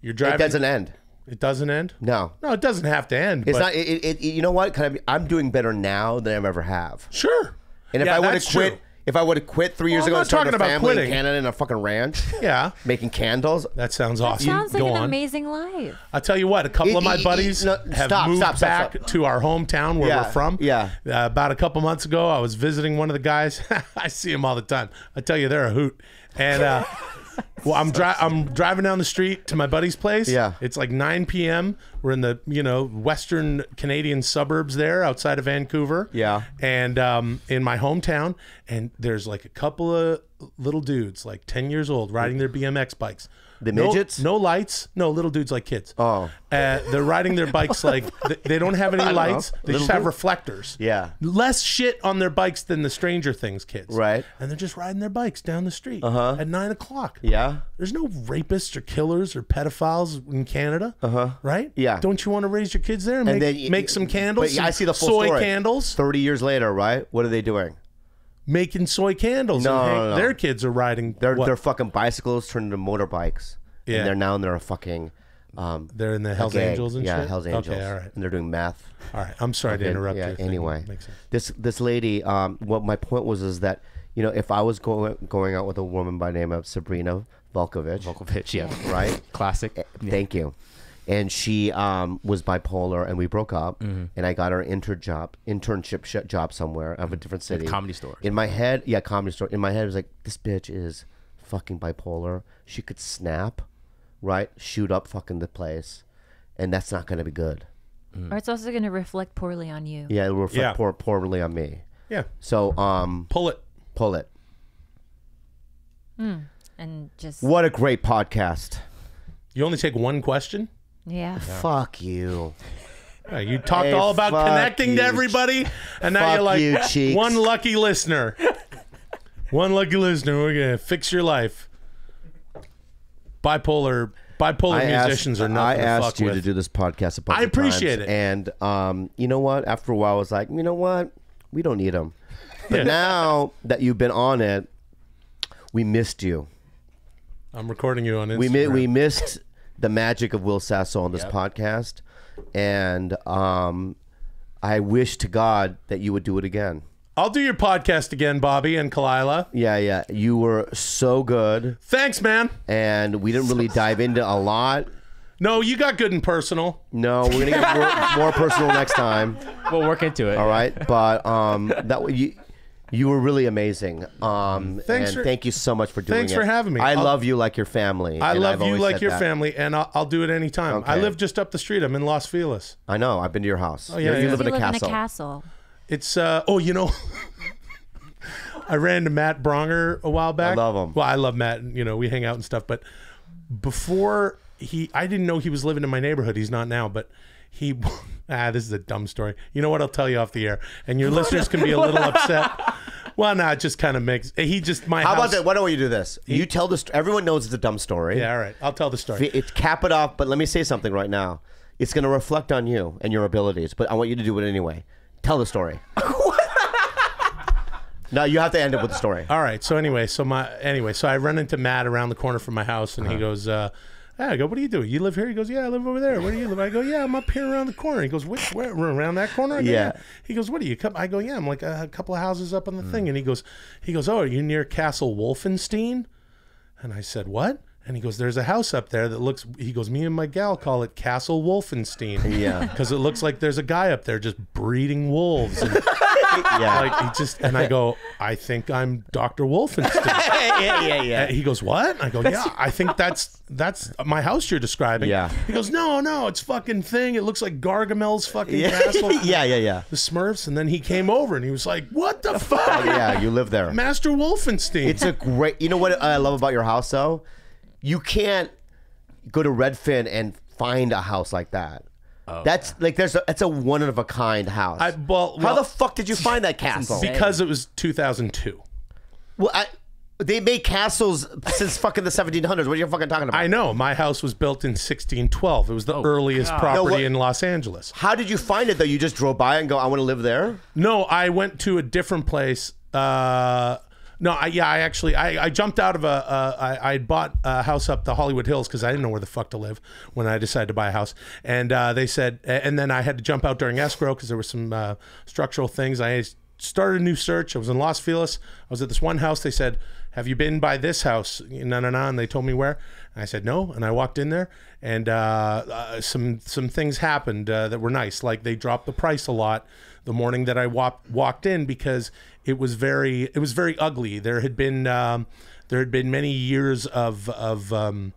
you're driving. it doesn't end. It doesn't end. No, No, it doesn't have to end. it's not. It, it, you know what? Of, I'm doing better now than I ever have. Sure. And if Yeah, I would have that's quit, true. If I would have quit three years Well, I'm ago not started talking a about family in quitting. Canada in a fucking ranch, Yeah, making candles. that sounds awesome. Sounds like Go an on. amazing life. I'll tell you what, a couple It- of my it- it- buddies no, have stop, moved stop, stop, back stop. to our hometown where Yeah, we're from. yeah. Uh, about a couple months ago, I was visiting one of the guys. I see him all the time. I tell you, they're a hoot. And uh, well, I'm dri- I'm driving down the street to my buddy's place. Yeah. It's like 9 p.m. We're in the you know western Canadian suburbs there, outside of Vancouver. Yeah. And um, in my hometown, and there's like a couple of little dudes, like 10 years old, riding their BMX bikes. The midgets? No, lights. No little dudes like kids. Oh. Uh, they're riding their bikes like th- they don't have any know. lights. They Little just have dude? reflectors. Yeah. Less shit on their bikes than the Stranger Things kids. Right. And they're just riding their bikes down the street at nine o'clock. Yeah. There's no rapists or killers or pedophiles in Canada. Uh huh. Right. Yeah. Don't you want to raise your kids there and, And make, then you- make some candles? But yeah, I see the full soy story. candles. Thirty years later, right? What are they doing? Making soy candles. No, and hang- no, no. Their kids are riding. Their what? their fucking bicycles turned into motorbikes. Yeah. And they're now in their fucking um They're in the Hell's gang. Angels and yeah, shit. Hell's Angels. Okay. All right. And they're doing meth. All right. I'm sorry to Okay, interrupt yeah, your thing. Anyway, Makes sense. this this lady. Um, what my point was is that you know if I was going going out with a woman by name of Sabrina Volkovich, Volkovich, yeah. right? Classic. Thank you. And she um, was bipolar, and we broke up. Mm-hmm. And I got her intern job, internship sh- job somewhere of a different city, comedy store. In my head, yeah, comedy store. In my head, it was like this bitch is fucking bipolar. She could snap, right? Shoot up fucking the place, and that's not going to be good. Or it's also going to reflect poorly on you. Yeah, it will reflect Yeah. poor, poorly on me. Yeah. So, um, Pull it. pull it. And just, What a great podcast. You only take one question. Yeah. Fuck you. Yeah, you talked Hey, all about fuck connecting you, to everybody, and now fuck you're like you, Cheeks. one lucky listener. one lucky listener. We're gonna fix your life. Bipolar, bipolar musicians are not. I nothing to asked fuck you with. to do this podcast a bunch I of times, appreciate it. And um, you know what? After a while, I was like, you know what? We don't need them. But Yeah. now that you've been on it, we missed you. I'm recording you on Instagram. We mi- we missed the magic of Will Sasso on this podcast, and um, I wish to God that you would do it again. I'll do your podcast again, Bobby and Khalyla. Yeah, yeah. You were so good, Thanks, man. and we didn't really dive into a lot. No, you got good and personal. No, we're gonna get more, more personal next time. We'll work into it. All right, but um, that w- you you were really amazing. Um, Thanks and for- thank you so much for doing thanks it. for having me. I I'll- love you like your family. I love you like your that. family, and I'll, I'll do it anytime. I live just up the street. I'm in Los Feliz. I know. I've been to your house. Oh yeah, you yeah. live You in a live castle. in a castle. It's uh oh, you know, I ran to Matt Braunger a while back. I love him. Well, I love Matt. and, You know, we hang out and stuff. But before he, I didn't know he was living in my neighborhood. He's not now, but he. Ah, this is a dumb story. You know what? I'll tell you off the air, and your listeners can be a little upset. Well, no, it just kind of makes. He just my How house. about that? Why don't you do this? You tell the. St- everyone knows it's a dumb story. Yeah, all right. I'll tell the story. It's cap it off, but let me say something right now. It's going to reflect on you and your abilities, but I want you to do it anyway. Tell the story. no, you have to end up with the story. All right. So anyway, so my anyway, so I run into Matt around the corner from my house, and he goes, uh, yeah, I go, what do you do? You live here? He goes, yeah, I live over there. Where do you live? I go, yeah, I'm up here around the corner. He goes, which where around that corner? Go, Yeah. He goes, what do you? I go, yeah, I'm like a, couple of houses up on the hmm. thing. And he goes, he goes, oh, are you near Castle Wolfenstein? And I said, what? And he goes, there's a house up there that looks. He goes, me and my gal call it Castle Wolfenstein. Yeah. because it looks like there's a guy up there just breeding wolves. And, Yeah. Like he just and I go, I think I'm Dr. Wolfenstein. yeah, yeah, And yeah. he goes, "What?" I go, "Yeah, I think that's that's my house you're describing." Yeah. He goes, "No, no, it's fucking thing. It looks like Gargamel's fucking Yeah, castle." yeah, yeah, yeah. The Smurfs, and then he came over and he was like, "What the oh, fuck?" Yeah, you live there. Master Wolfenstein. It's a great. You know what I love about your house though? You can't go to Redfin and find a house like that. That's like there's a that's a one of a kind house. I- well- How well- the fuck did you find that castle? because it was 2002. well, I, they made castles since fucking the 1700s. What are you fucking talking about? I know my house was built in 1612. It was the earliest No, property what- in Los Angeles. How did you find it though? You just drove by and go, I want to live there. No, I went to a different place. Uh, no, I, yeah, I actually I, I jumped out of a uh, I I bought a house up the Hollywood Hills because I didn't know where the fuck to live when I decided to buy a house, and uh, they said, and then I had to jump out during escrow because there were some uh, structural things. I started a new search. I was in Los Feliz. I was at this one house. They said, "Have you been by this house?" No, no, no. And they told me where. And I said no, and I walked in there, and uh, uh, some some things happened uh, that were nice. Like they dropped the price a lot the morning that I walked walked in because it was very it was very ugly. There had been um, there had been many years of of um,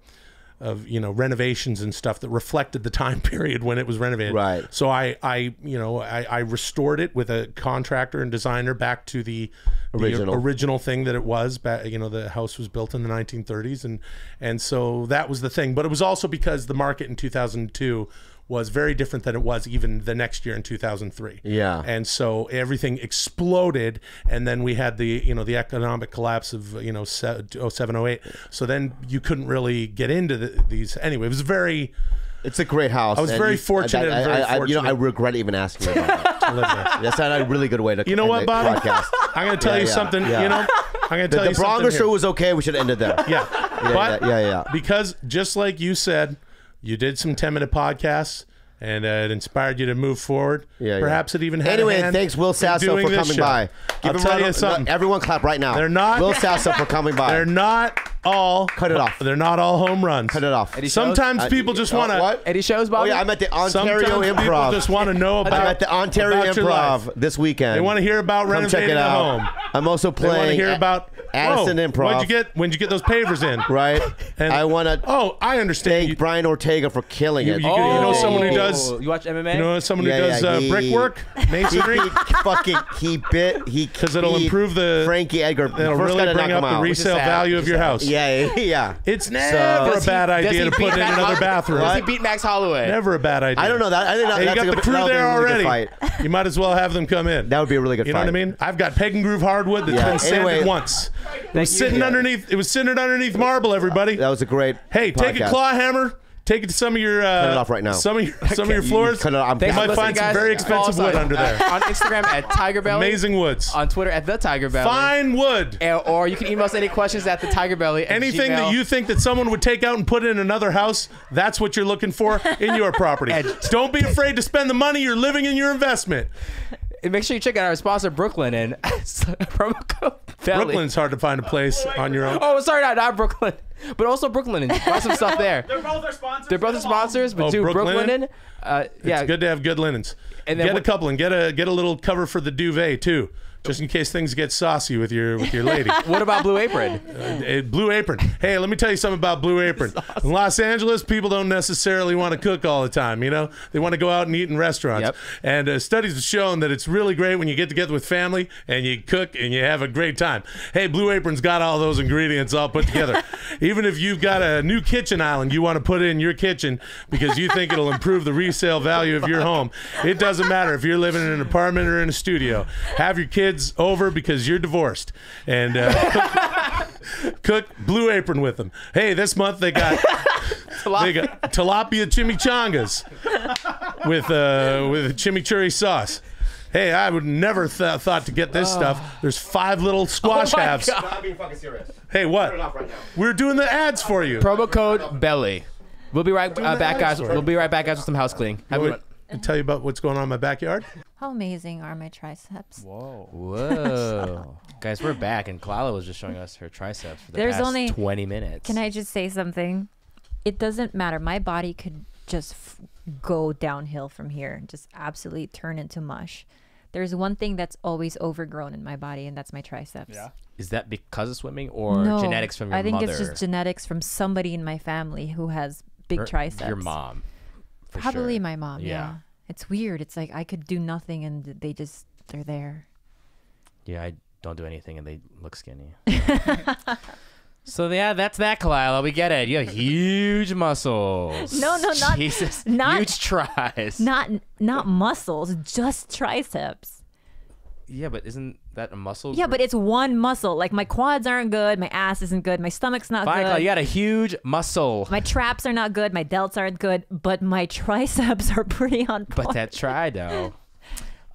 of you know renovations and stuff that reflected the time period when it was renovated. Right. So I I you know I, I restored it with a contractor and designer back to the the Original. original thing that it was. Back, you know the house was built in the 1930s and and so that was the thing. But it was also because the market in 2002 was very different than it was even the next year in 2003. Yeah. And so everything exploded, and then we had the you know the economic collapse of you know se- 07, 08. So then you couldn't really get into the, these. Anyway, it was very. It's a great house. I was very you- fortunate I, and very I, I, you know, I regret even asking you about that. to live there. That's not a really good way to. You know what, the Bobby? I'm going to tell Yeah, you yeah, something. yeah. You know, I'm going to The, tell the you something. Braunger here. show was okay. We should end it there. Yeah. but yeah, yeah, yeah. because just like you said, you did some 10 minute podcasts and uh, it inspired you to move forward. Yeah, yeah. Perhaps it even had Anyway, thanks Will Sasso for coming show. by. I'll him a tell you something. Everyone clap right now. They're not- Will Sasso for coming by. They're not all Cut it off. They're not all home runs. Cut it off. Eddie shows? Sometimes Uh, people just uh, want to. what? Eddie shows, Oh yeah, I'm at the Ontario Sometimes people just want to know about. I'm at the Ontario Improv this weekend. They want to hear about Come renovating check it out. home. I'm also They want to hear A- about Addison Whoa, Improv. When'd you get? When'd you get those pavers in? right. And- I want to Oh, I understand. thank You, Brian Ortega for killing You- it. you could- you know someone who does- You watch MMA? you know someone Yeah, who does yeah, uh, he- brickwork, masonry. he, he fucking he bit he 'Cause it'll improve the- Frankie Edgar. That'll really bring up the resale value of your house. Yeah, yeah, yeah. It's never Does a bad does idea he to put beat in Max another Hol- bathroom. Does he beat Max Holloway? Never a bad idea. I don't know that. I think that, Hey, you that's got a the good, crew that would be there a really already. fight. You might as well have them come in. That would be a really good fight. You know what I mean? I've got peg and groove hardwood that's Yeah. been sanded Anyway. once. It was you. sitting Yeah. underneath. It was sitting underneath marble. Everybody. That was a great. Hey, take a podcast. claw hammer. Take it to some of your. Uh, Cut it off right now. Some of your some of your You- floors. cut it off. I'm- Thanks You might listening, find some very expensive wood on- under there. uh, on Instagram at Tiger Belly. Amazing woods. On Twitter at the Tiger Belly. Fine wood. And- Or you can email us any questions at the Tiger Belly. Anything Gmail. that you think that someone would take out and put in another house, that's what you're looking for in your property. Don't be afraid to spend the money you're living in your investment. And make sure you check out our sponsor Brooklinen promo code Belly. Brooklyn's hard to find a place on your own. Oh, sorry, not, not Brooklyn, but also Brooklyn and buy some stuff there. They're both our sponsors. They're both the sponsors, but Oh, do Brooklyn? Brooklyn. Uh, yeah, It's good to have good linens. And then get a couple and get a get a little cover for the duvet too, just in case things get saucy with your with your lady. What about Blue Apron? Uh, Blue Apron. Hey, let me tell you something about Blue Apron. In Los Angeles, people don't necessarily want to cook all the time. You know, they want to go out and eat in restaurants. Yep. And uh, studies have shown that it's really great when you get together with family and you cook and you have a great time. Hey, Blue Apron's got all those ingredients all put together. Even if you've got a new kitchen island you want to put in your kitchen because you think it'll improve the resale value of your home, it doesn't matter if you're living in an apartment or in a studio. Have your kids over because you're divorced and. Uh, cook Blue Apron with them. Hey, this month they got they got tilapia chimichangas with uh with chimichurri sauce. Hey, I would never th- thought to get this stuff. There's five little squash Oh my halves. God. I'm being fucking serious. Hey, what? right now. We're doing the ads for you. Promo code Belly. We'll be right uh, back, guys. ads for it. We'll be right back, guys, with some house cleaning. Have a good I'll tell you about what's going on in my backyard. How amazing are my triceps? Whoa. Whoa, guys, we're back, and Khalyla was just showing us her triceps for the There's past only- 20 minutes. Can I just say something? It doesn't matter. My body could just f- go downhill from here, just absolutely turn into mush. there's one thing that's always overgrown in my body, and that's my triceps. Yeah. Is that because of swimming or no, genetics from your mother? I think mother? it's just genetics from somebody in my family who has big Or triceps. Your mom. for Probably sure. my mom. Yeah. Yeah. It's weird. It's like I could do nothing and they just they're there. Yeah, I don't do anything and they look skinny. so yeah, that's that, Khalyla. We get it. You have huge muscles. No, no, not- Jesus. not- huge tries. Not not muscles, just triceps. Yeah, but isn't that a muscle? Yeah, group? but it's one muscle. Like my quads aren't good, my ass isn't good, my stomach's not Fine, good. Khalyla, you got a huge muscle. my traps are not good, my delts aren't good, but my triceps are pretty on point. but that try though.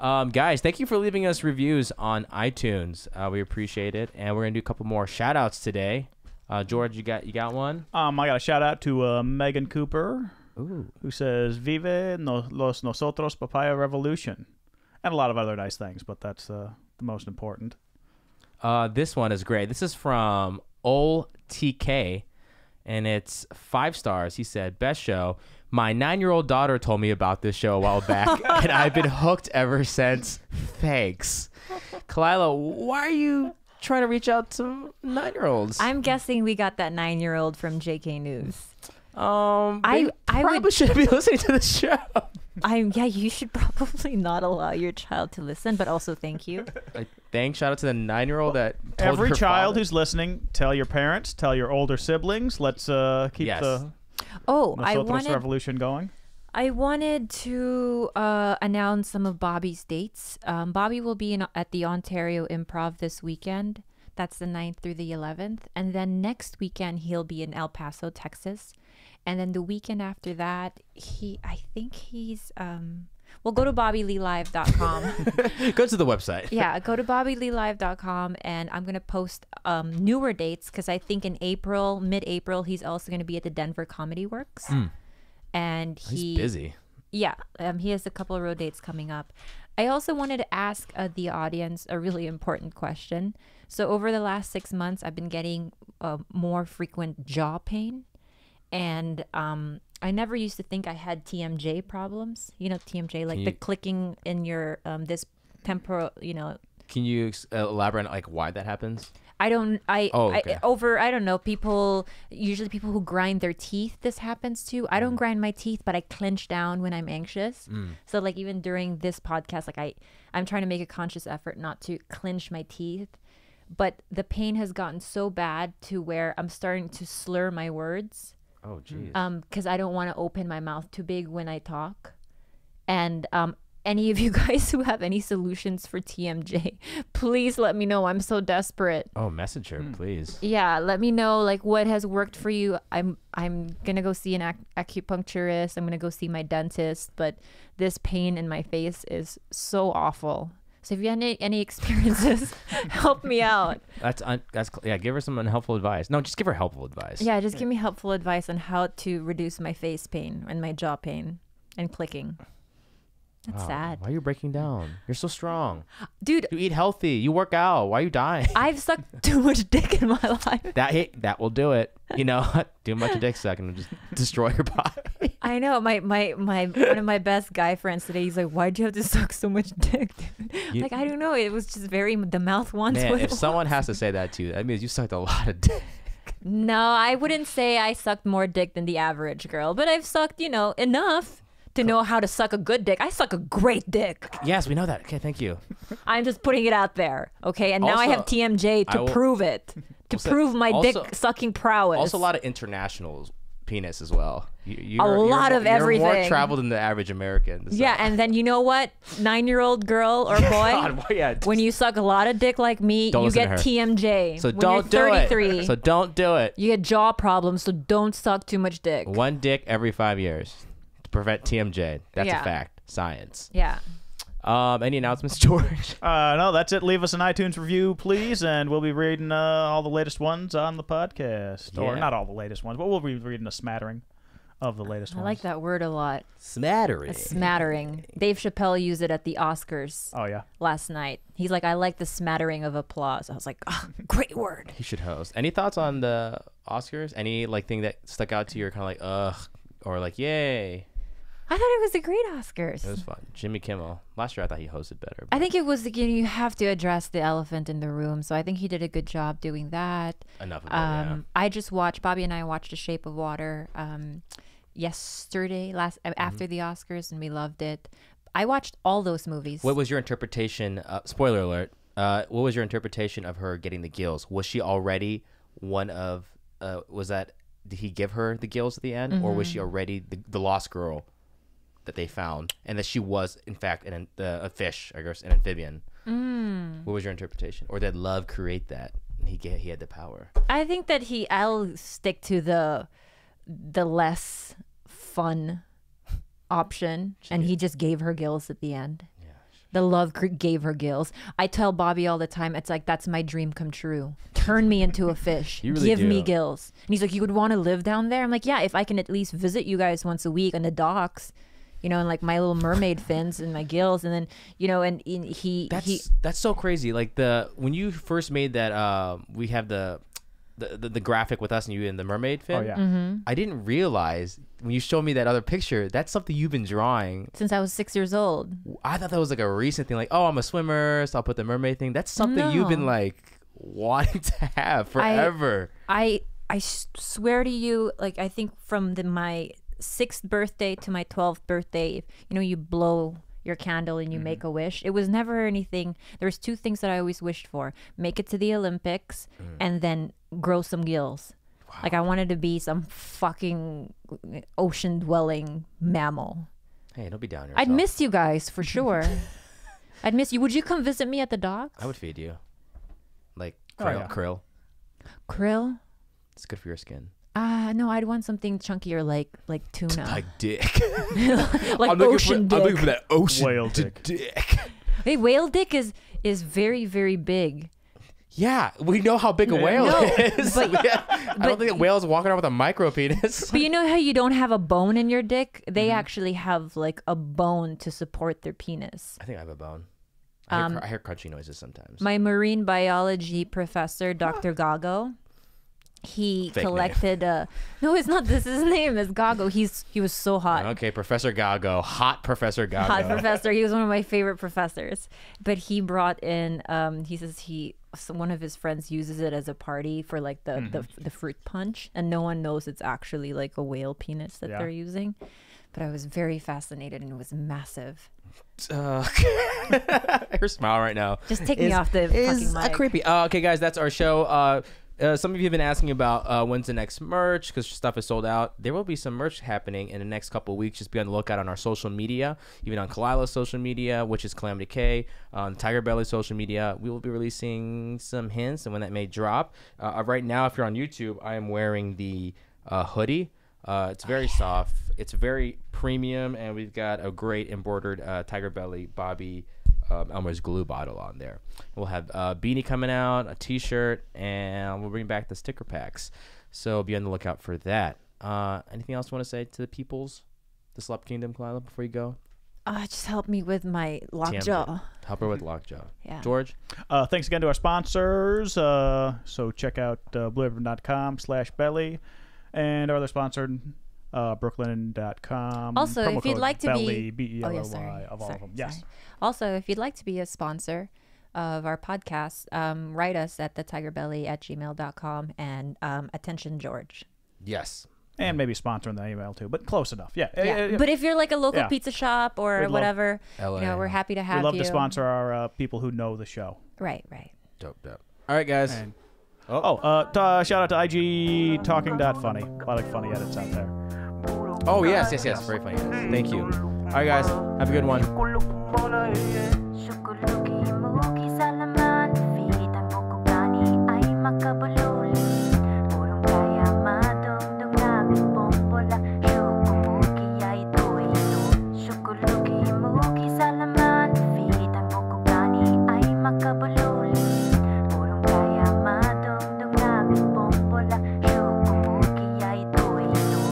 Um, guys, thank you for leaving us reviews on iTunes. Uh, we appreciate it, and we're gonna do a couple more shout outs today. Uh, George, you got you got one? Um, I got a shout out to uh, Megan Cooper, Ooh. who says "Vive no, los nosotros papaya revolution," and a lot of other nice things, but that's uh, the most important. Uh, this one is great. This is from Ol TK, and it's five stars. He said, "Best show." My nine-year-old daughter told me about this show a while back, and I've been hooked ever since. Thanks, Khalyla. Why are you trying to reach out to nine-year-olds? I'm guessing we got that nine year old from JK News. um, I- they I would- probably should be listening to the show. I'm yeah, you should probably not allow your child to listen, but also thank you. Like, thanks. Shout out to the nine-year-old that told Every her child father. who's listening, tell your parents, tell your older siblings. Let's uh, keep Yes. the Oh, I nosotros wanted revolution going. I wanted to uh, announce some of Bobby's dates. Um, Bobby will be in, at the Ontario Improv this weekend. That's the 9th through the 11th. And then next weekend, he'll be in El Paso, Texas. And then the weekend after that, he, I think he's, um, well, go to bobbyleelive.com. Go to the website. yeah, go to bobbyleelive.com and I'm going to post um, newer dates because I think in April, mid April, he's also going to be at the Denver Comedy Works. And He's busy. yeah, um, he has a couple of road dates coming up. I also wanted to ask uh, the audience a really important question. So, over the last six months, I've been getting uh, more frequent jaw pain. And um, I never used to think I had TMJ problems. You know, TMJ, like you- the clicking in your, um, this temporal, you know, Can you ex- uh, elaborate on like why that happens? I don't. I, Oh, I over. I don't know. People usually people who grind their teeth. This happens to. I Mm. don't grind my teeth, but I clench down when I'm anxious. So like even during this podcast, like I, I'm trying to make a conscious effort not to clench my teeth. But the pain has gotten so bad to where I'm starting to slur my words. Oh, geez. Um, because I don't want to open my mouth too big when I talk. And um, any of you guys who have any solutions for TMJ, please let me know. I'm so desperate. oh, message her, Hmm. please. Yeah, let me know like what has worked for you. I'm I'm gonna go see an ac- acupuncturist. I'm gonna go see my dentist. But this pain in my face is so awful. So if you have any, any experiences, help me out. That's un- that's yeah. Give her some unhelpful advice. No, just give her helpful advice. Yeah, just give me helpful advice on how to reduce my face pain and my jaw pain and clicking. That's Wow, sad. Why are you breaking down? You're so strong. Dude, You eat healthy. You work out. Why are you dying? I've sucked too much dick in my life. that hit, that will do it. You know, too much dick sucking will just destroy your body. I know my my my one of my best guy friends today. He's like, "Why'd you have to suck so much dick?" You- like I don't know. It was just very the mouth wants Man, if someone wants. has to say that to you, that means you sucked a lot of dick. No, I wouldn't say I sucked more dick than the average girl, but I've sucked, you know, enough to know how to suck a good dick. I suck a great dick. Yes, we know that. Okay, thank you. I'm just putting it out there, okay? And now I have TMJ to will- prove it, to prove my also- dick sucking prowess. Also, a lot of international penis as well. You, A lot of You're more traveled than the average American. so- Yeah, and then you know what? Nine year old girl or boy, God, why- yeah, when you suck a lot of dick like me, you get. TMJ. So when don't do 33, it. So don't do it. you get jaw problems, so don't suck too much dick. One dick every five years prevent TMJ. That's Yeah. a fact. Science. Yeah. Um, any announcements, George? Uh, no, that's it. Leave us an iTunes review, please, and we'll be reading uh, all the latest ones on the podcast. Or Yeah. not all the latest ones, but we'll be reading a smattering of the latest I ones. like that word a lot. Smattering. A smattering. Dave Chappelle used it at the Oscars Oh, yeah. last night. He's like, I like the smattering of applause. I was like, oh, great word. He should host. Any thoughts on the Oscars? Any like thing that stuck out to you? Or kind of like ugh, or like yay? I thought it was a great Oscars. It was fun. Jimmy Kimmel. Last year I thought he hosted better. I think it was you, know, you have to address the elephant in the room. So I think he did a good job doing that. Enough of it. Um, I just watched Bobby and I watched The Shape of Water um, yesterday, last Mm-hmm. after the Oscars, and we loved it. I watched all those movies. What was your interpretation? Uh, spoiler alert. Uh, what was your interpretation of her getting the gills? Was she already one of? Uh, was that? Did he give her the gills at the end, or was she Mm-hmm. already the, the lost girl that they found, and that she was in fact an, uh, a fish, I guess, an amphibian? Mm. What was your interpretation, or did love create that? And he get, he had the power. I think that he. I'll stick to the the less fun option, and he just gave her gills at the end. The love gave her gills. I tell Bobby all the time, it's like that's my dream come true. Turn me into a fish. Really Give me gills. And he's like, you would want to live down there. I'm like, yeah, if I can at least visit you guys once a week on the docks, you know, and like my little mermaid fins and my gills, and then you know, and, and he That's he that's so crazy. Like the when you first made that, uh, we have the, the the the graphic with us and you in the mermaid fin. Oh yeah. Mm-hmm. I didn't realize when you showed me that other picture. That's something you've been drawing. since I was six years old. I thought that was like a recent thing. Like, oh, I'm a swimmer, so I'll put the mermaid thing. That's something you've been like wanting to have forever. I I swear to you, like I think from the my sixth birthday to my twelfth birthday, you know, you blow your candle and you Mm-hmm. make a wish. It was never anything. There was two things that I always wished for: make it to the Olympics, Mm. and then grow some gills. Like I wanted to be some fucking ocean dwelling mammal. hey, don't be down here. I'd miss you guys for sure. I'd miss you. Would you come visit me at the docks? I would feed you, like Oh, krill. yeah. krill. Krill? It's good for your skin. Ah, no, I'd want something chunkier like like tuna. Like dick. like I'm looking ocean for, dick. I'm looking for that ocean Whale dick. dick. Hey, whale dick is is very very big. Yeah, we know how big a whale No, is. but- Yeah, I but- don't think a whale's walking around with a micro penis. But you know how you don't have a bone in your dick? They Mm-hmm. actually have like a bone to support their penis. I think I have a bone. I hear, Um, cr- I hear crunchy noises sometimes. My marine biology professor, Dr. Gago, he Fake collected uh No, it's not this his name is Gago. He's he was so hot. okay, Professor Gago, hot Professor Gago. hot professor. He was one of my favorite professors. But he brought in. Um, he says he so one of his friends uses it as a party for like the the, the fruit punch, and no one knows it's actually like a whale penis that Yeah. they're using. But I was very fascinated, and it was massive. Uh, her smile right now. Just take me off the is fucking mic. creepy. Uh, okay, guys, that's our show. Uh, uh, some of you have been asking about uh, when's the next merch because stuff is sold out. There will be some merch happening in the next couple weeks. Just be on the lookout on our social media, even on Khalyla's social media, which is Calamity K, on Tiger Belly social media. We will be releasing some hints and when that may drop. Uh, right now, if you're on YouTube, I am wearing the uh, hoodie. Uh, it's very soft. It's very premium, and we've got a great embroidered uh, Tiger Belly Bobby um, Elmer's glue bottle on there. We'll have a beanie coming out, a T-shirt, and we'll bring back the sticker packs. So be on the lookout for that. Uh, anything else you want to say to the peoples, the Slop Kingdom, Khalyla, before you go? Uh, just help me with my lockjaw. Help her with lockjaw. Yeah. George. Uh, thanks again to our sponsors. Uh, so check out uh, blueapron.com slash belly and our other sponsor, uh, brooklinen.com. Also, if you'd like to belly, be, B E oh L yeah, sorry, of all sorry, of them. Yes. sorry. Also, if you'd like to be a sponsor of our podcast, um, write us at the tigerbelly at gmail.com and um, attention George. Yes. And maybe sponsoring the email too, but close enough. Yeah. Yeah. Uh, But if you're like a local Yeah. pizza shop or We'd whatever, LA. you know, we're happy to have we love you. to sponsor our uh, people who know the show. Right, right. Dope, dope. All right, guys. And oh, uh, t- uh, shout out to IG Talking Dot Funny. A lot of funny edits out there. Oh, yes, yes, yes. Very funny. guys. Thank you. All right, guys. Have a good one. Kulok pala Syukulugi mo kisalaman Feed ang bukugani ay makabululi